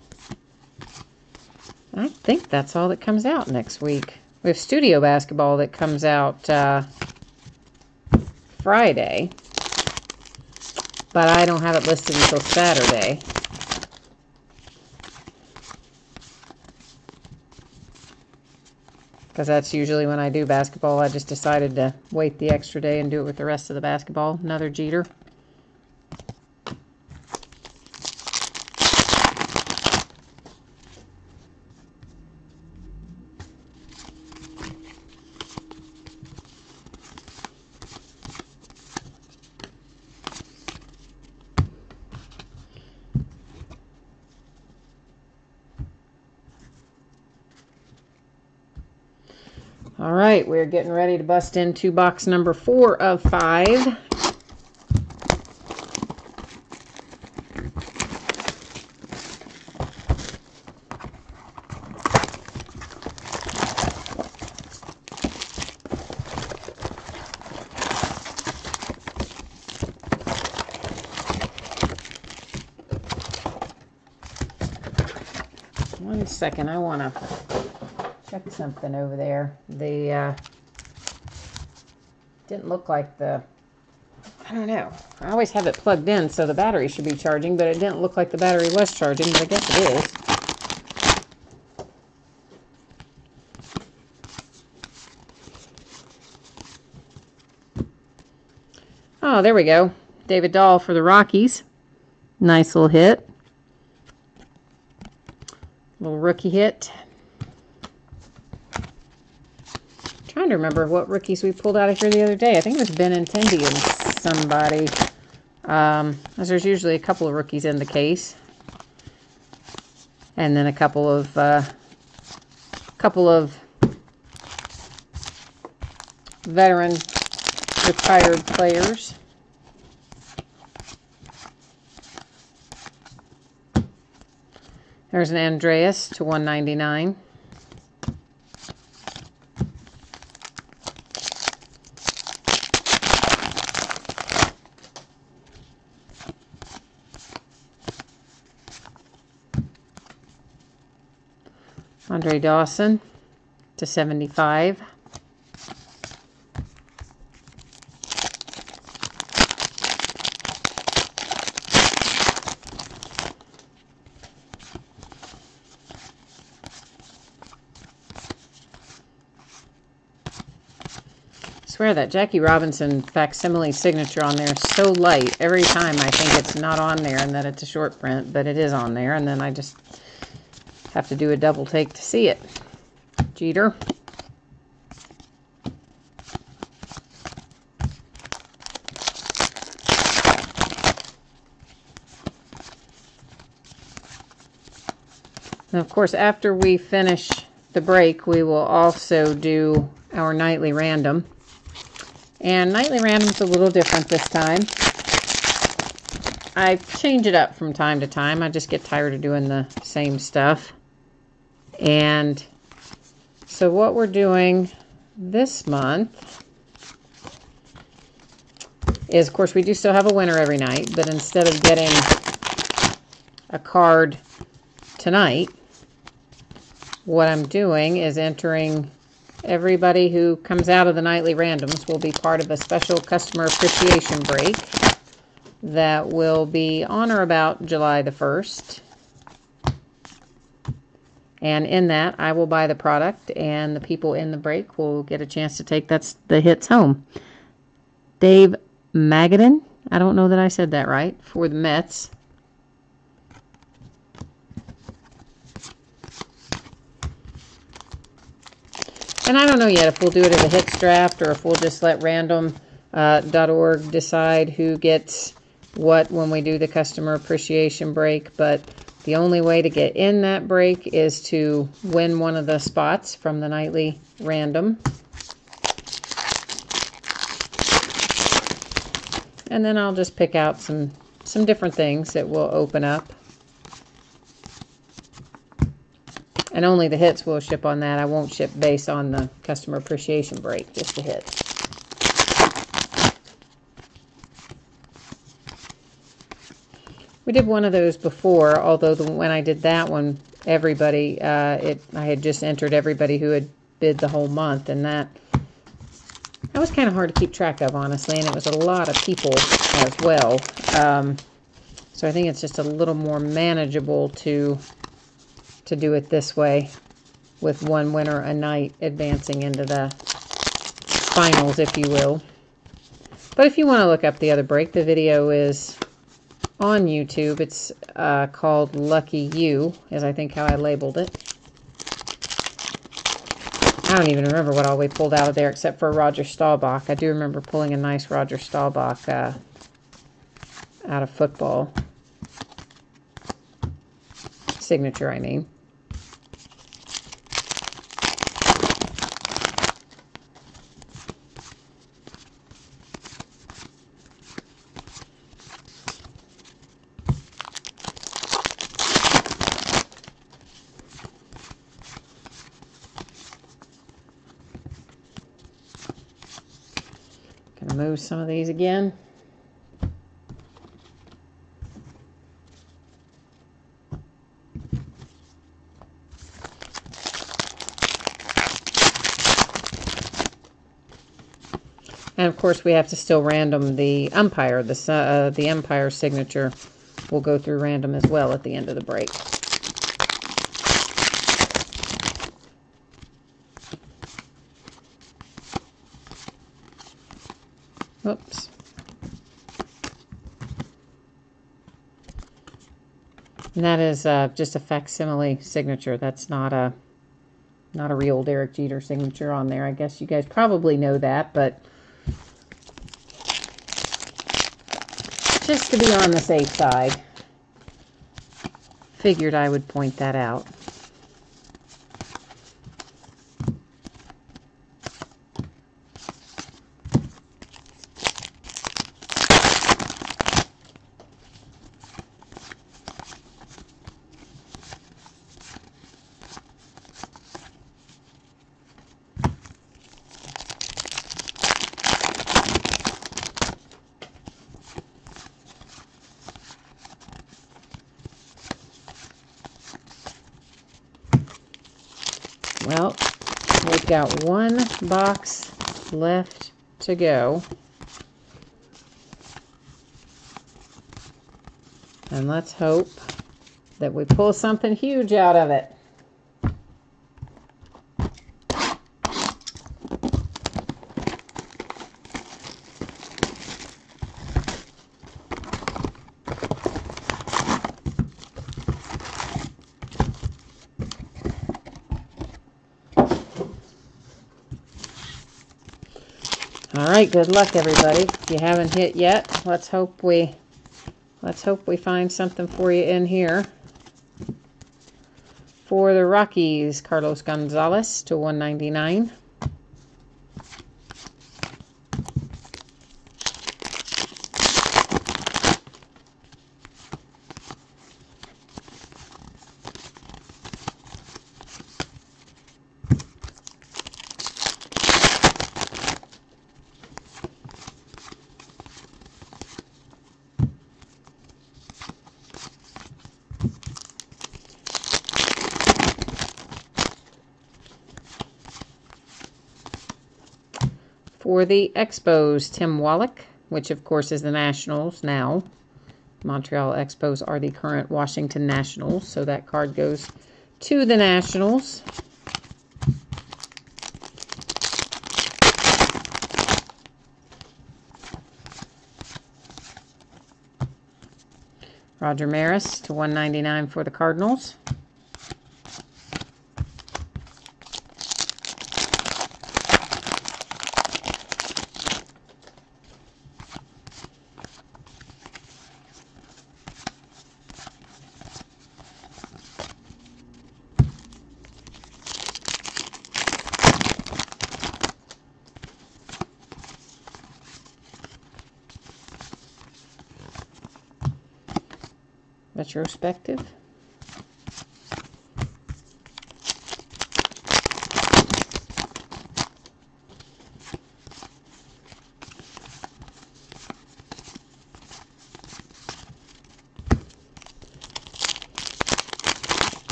I think that's all that comes out next week. We have studio basketball that comes out uh, Friday, but I don't have it listed until Saturday. Because that's usually when I do basketball. I just decided to wait the extra day and do it with the rest of the basketball. Another Jeter. All getting ready to bust into box number four of five. One second, I want to check something over there. The, uh, didn't look like the, I don't know. I always have it plugged in, so the battery should be charging, but it didn't look like the battery was charging, but I guess it is. Oh, there we go. David Dahl for the Rockies. Nice little hit. Little rookie hit. Trying to remember what rookies we pulled out of here the other day. I think it was Benintendi and somebody. Um, as there's usually a couple of rookies in the case. And then a couple of, uh, couple of veteran retired players. There's an Andreas to 199. Andre Dawson. to 75. swear that Jackie Robinson facsimile signature on there is so light every time I think it's not on there and that it's a short print, but it is on there, and then I just have to do a double take to see it. Jeter. And of course, after we finish the break, we will also do our nightly random. And nightly random's a little different this time. I change it up from time to time. I just get tired of doing the same stuff. And so what we're doing this month is, of course, we do still have a winner every night, but instead of getting a card tonight, what I'm doing is entering Everybody who comes out of the nightly randoms will be part of a special customer appreciation break that will be on or about July the 1st. And in that, I will buy the product, and the people in the break will get a chance to take that's the hits home. Dave Magadan, I don't know that I said that right, for the Mets. And I don't know yet if we'll do it as a hits draft or if we'll just let random.org uh, decide who gets what when we do the customer appreciation break. But the only way to get in that break is to win one of the spots from the nightly random. And then I'll just pick out some, some different things that will open up. And only the hits will ship on that. I won't ship based on the customer appreciation break, just the hits. We did one of those before, although the, when I did that one, everybody, uh, it I had just entered everybody who had bid the whole month, and that that was kind of hard to keep track of, honestly, and it was a lot of people as well. Um, so I think it's just a little more manageable to to do it this way with one winner a night advancing into the finals, if you will. But if you want to look up the other break, the video is on YouTube. It's uh, called Lucky You, is I think how I labeled it. I don't even remember what all we pulled out of there except for Roger Staubach. I do remember pulling a nice Roger Staubach uh, out of football. Signature, I mean. move some of these again. And of course, we have to still random the umpire. The, uh, the umpire signature will go through random as well at the end of the break. Oops. And that is uh, just a facsimile signature. That's not a not a real Derek Jeter signature on there. I guess you guys probably know that, but just to be on the safe side, figured I would point that out. Well, We've got one box left to go. And let's hope that we pull something huge out of it. Right, good luck everybody. If you haven't hit yet, let's hope we let's hope we find something for you in here. For the Rockies, Carlos Gonzalez to 199. The Expos, Tim Wallach, which of course is the Nationals now. Montreal Expos are the current Washington Nationals, so that card goes to the Nationals. Roger Maris to 199 for the Cardinals. Retrospective.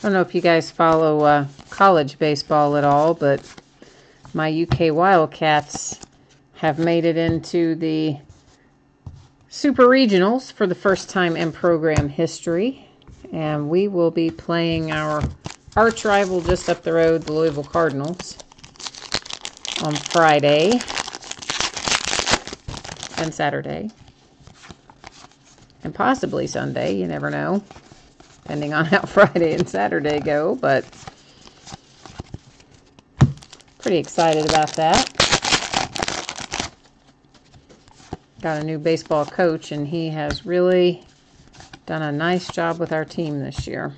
I don't know if you guys follow uh, college baseball at all, but my UK Wildcats have made it into the Super Regionals for the first time in program history. And we will be playing our arch rival just up the road, the Louisville Cardinals, on Friday and Saturday. And possibly Sunday, you never know, depending on how Friday and Saturday go, but pretty excited about that. Got a new baseball coach, and he has really done a nice job with our team this year.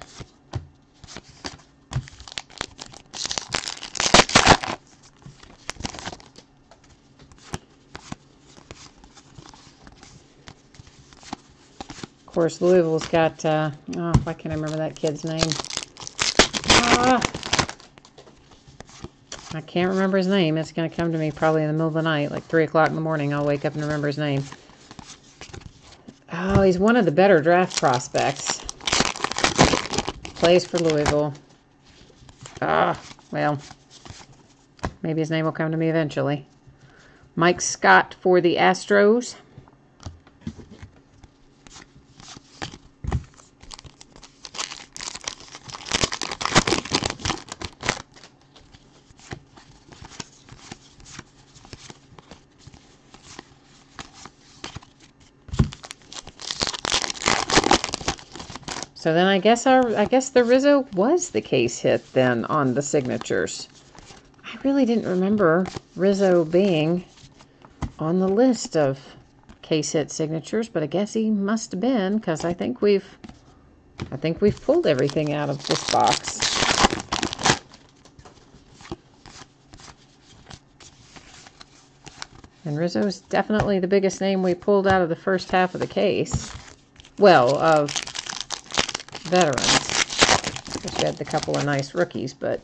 Of course, Louisville's got, uh, oh, why can't I remember that kid's name? Ah, I can't remember his name. It's going to come to me probably in the middle of the night, like 3 o'clock in the morning. I'll wake up and remember his name. Oh, he's one of the better draft prospects. Plays for Louisville. Ah, well, maybe his name will come to me eventually. Mike Scott for the Astros. Guess our I guess the Rizzo was the case hit then on the signatures. I really didn't remember Rizzo being on the list of case hit signatures, but I guess he must have been because I think we've I think we've pulled everything out of this box. And Rizzo's definitely the biggest name we pulled out of the first half of the case. Well, of veterans. We had a couple of nice rookies, but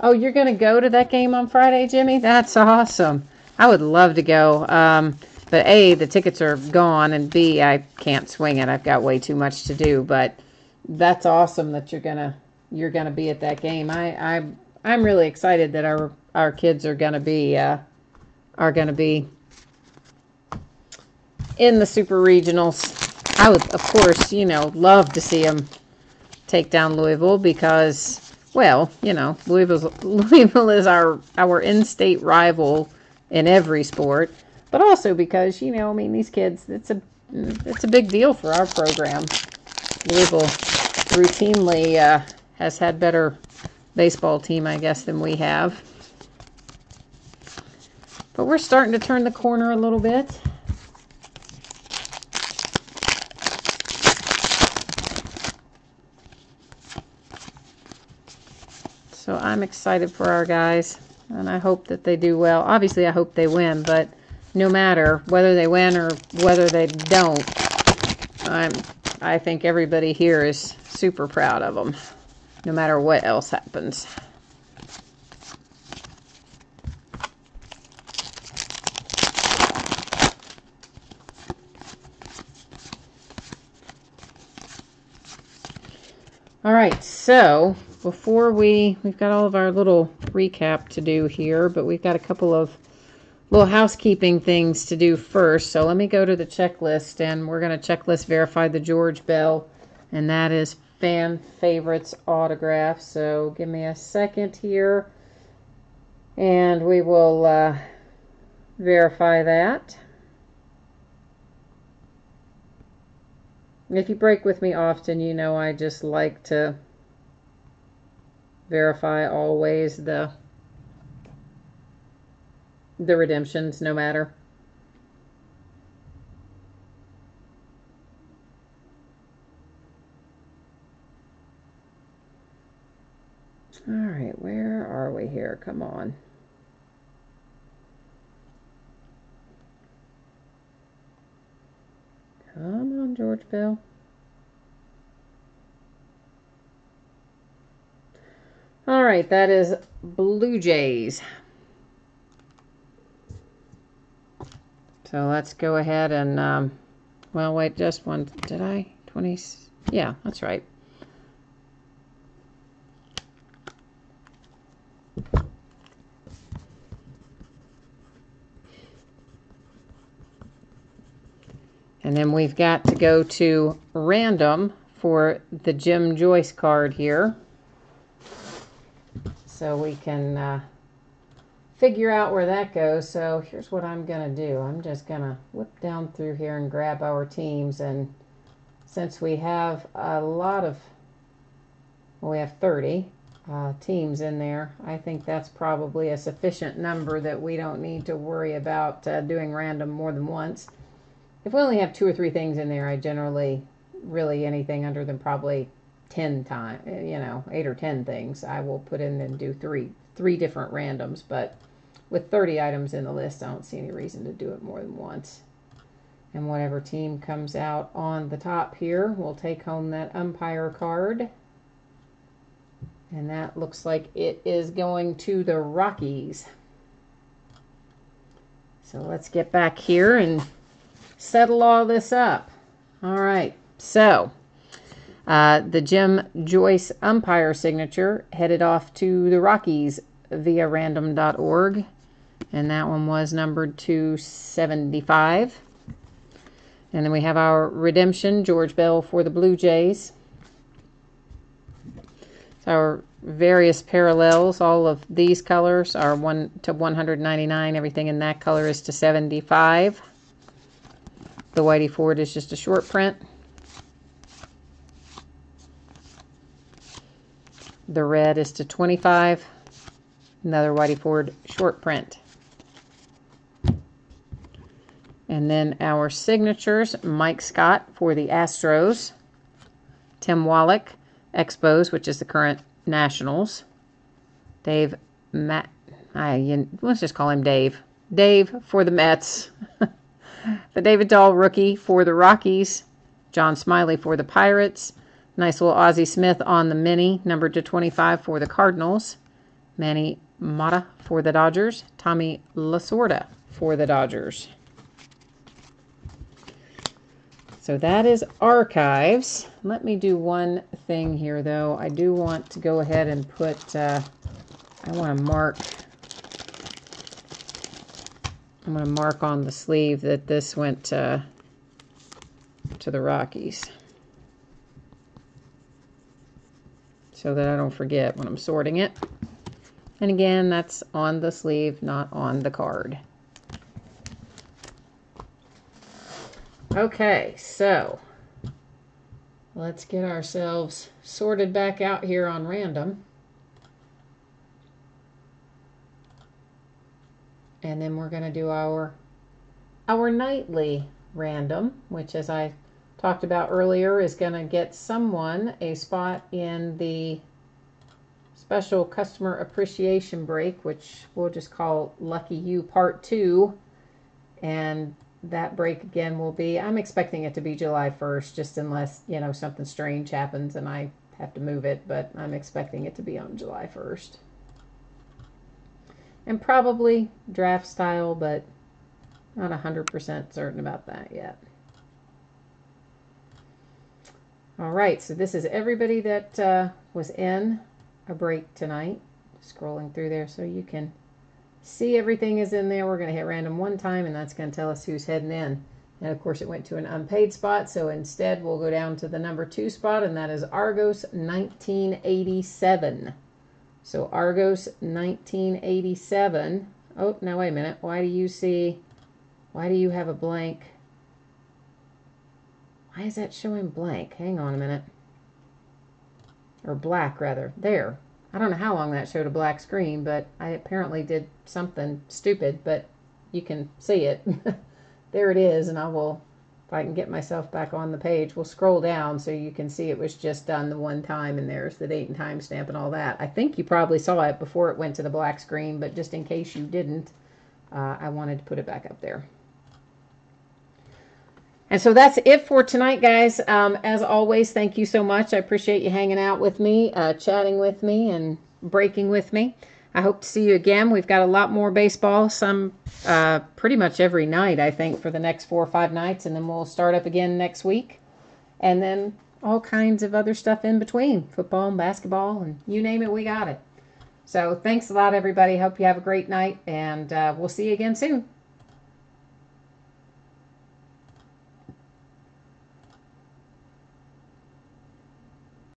Oh, you're going to go to that game on Friday, Jimmy? That's awesome. I would love to go. Um, but A, the tickets are gone, and B, I can't swing it. I've got way too much to do. But that's awesome that you're gonna you're gonna be at that game. I I I'm really excited that our our kids are gonna be uh, are gonna be in the super regionals. I would, of course, you know, love to see them take down Louisville because, well, you know, Louisville's, Louisville is our our in-state rival in every sport, but also because, you know, I mean, these kids, it's a it's a big deal for our program. Louisville routinely uh, has had better baseball team, I guess, than we have. But we're starting to turn the corner a little bit. So I'm excited for our guys, and I hope that they do well. Obviously, I hope they win, but no matter whether they win or whether they don't, I'm, I think everybody here is super proud of them, no matter what else happens. All right, so before we, we've got all of our little recap to do here, but we've got a couple of little housekeeping things to do first. So let me go to the checklist and we're going to checklist verify the George Bell and that is fan favorites autograph. So give me a second here and we will uh, verify that. If you break with me often, you know I just like to verify always the the redemptions no matter. All right, where are we here? Come on. Come on, George Bell. All right, that is Blue Jays. So let's go ahead and, um, well, wait, just one. Did I? 20? Yeah, that's right. And then we've got to go to random for the Jim Joyce card here so we can uh, figure out where that goes. So here's what I'm going to do. I'm just going to whip down through here and grab our teams. And since we have a lot of, well, we have 30 uh, teams in there, I think that's probably a sufficient number that we don't need to worry about uh, doing random more than once. If we only have two or three things in there, I generally, really anything under than probably 10 times, you know, eight or 10 things, I will put in and do three, three different randoms. But with 30 items in the list, I don't see any reason to do it more than once. And whatever team comes out on the top here will take home that umpire card. And that looks like it is going to the Rockies. So let's get back here and settle all this up. All right, so uh, the Jim Joyce umpire signature headed off to the Rockies via random.org, and that one was numbered 275. And then we have our redemption, George Bell for the Blue Jays. Our various parallels, all of these colors are 1 to 199. Everything in that color is to 75. The Whitey Ford is just a short print. The red is to 25. Another Whitey Ford short print. And then our signatures, Mike Scott for the Astros. Tim Wallach, Expos, which is the current Nationals. Dave Matt, I, let's just call him Dave. Dave for the Mets. the David Dahl rookie for the Rockies. John Smiley for the Pirates. Nice little Ozzie Smith on the mini, numbered to 25 for the Cardinals. Manny Mota for the Dodgers. Tommy Lasorda for the Dodgers. So that is archives. Let me do one thing here, though. I do want to go ahead and put, uh, I want to mark, I'm going to mark on the sleeve that this went uh, to the Rockies. So that I don't forget when I'm sorting it. And again, that's on the sleeve, not on the card. Okay, so let's get ourselves sorted back out here on random. And then we're going to do our our nightly random, which as I talked about earlier is going to get someone a spot in the special customer appreciation break, which we'll just call Lucky You Part 2. And that break again will be, I'm expecting it to be July 1st, just unless, you know, something strange happens and I have to move it, but I'm expecting it to be on July 1st. And probably draft style, but not 100% certain about that yet. All right, so this is everybody that uh, was in a break tonight. Scrolling through there so you can see everything is in there. We're going to hit random one time, and that's going to tell us who's heading in. And of course, it went to an unpaid spot, so instead we'll go down to the number two spot, and that is Argos 1987. So Argos 1987. Oh, now wait a minute. Why do you see, why do you have a blank? Why is that showing blank? Hang on a minute. Or black, rather. There. I don't know how long that showed a black screen, but I apparently did something stupid, but you can see it. there it is, and I will, if I can get myself back on the page, we'll scroll down so you can see it was just done the one time, and there's the date and timestamp and all that. I think you probably saw it before it went to the black screen, but just in case you didn't, uh, I wanted to put it back up there. And so that's it for tonight, guys. Um, as always, thank you so much. I appreciate you hanging out with me, uh, chatting with me, and breaking with me. I hope to see you again. We've got a lot more baseball, some uh, pretty much every night, I think, for the next four or five nights. And then we'll start up again next week. And then all kinds of other stuff in between football and basketball, and you name it, we got it. So thanks a lot, everybody. Hope you have a great night, and uh, we'll see you again soon.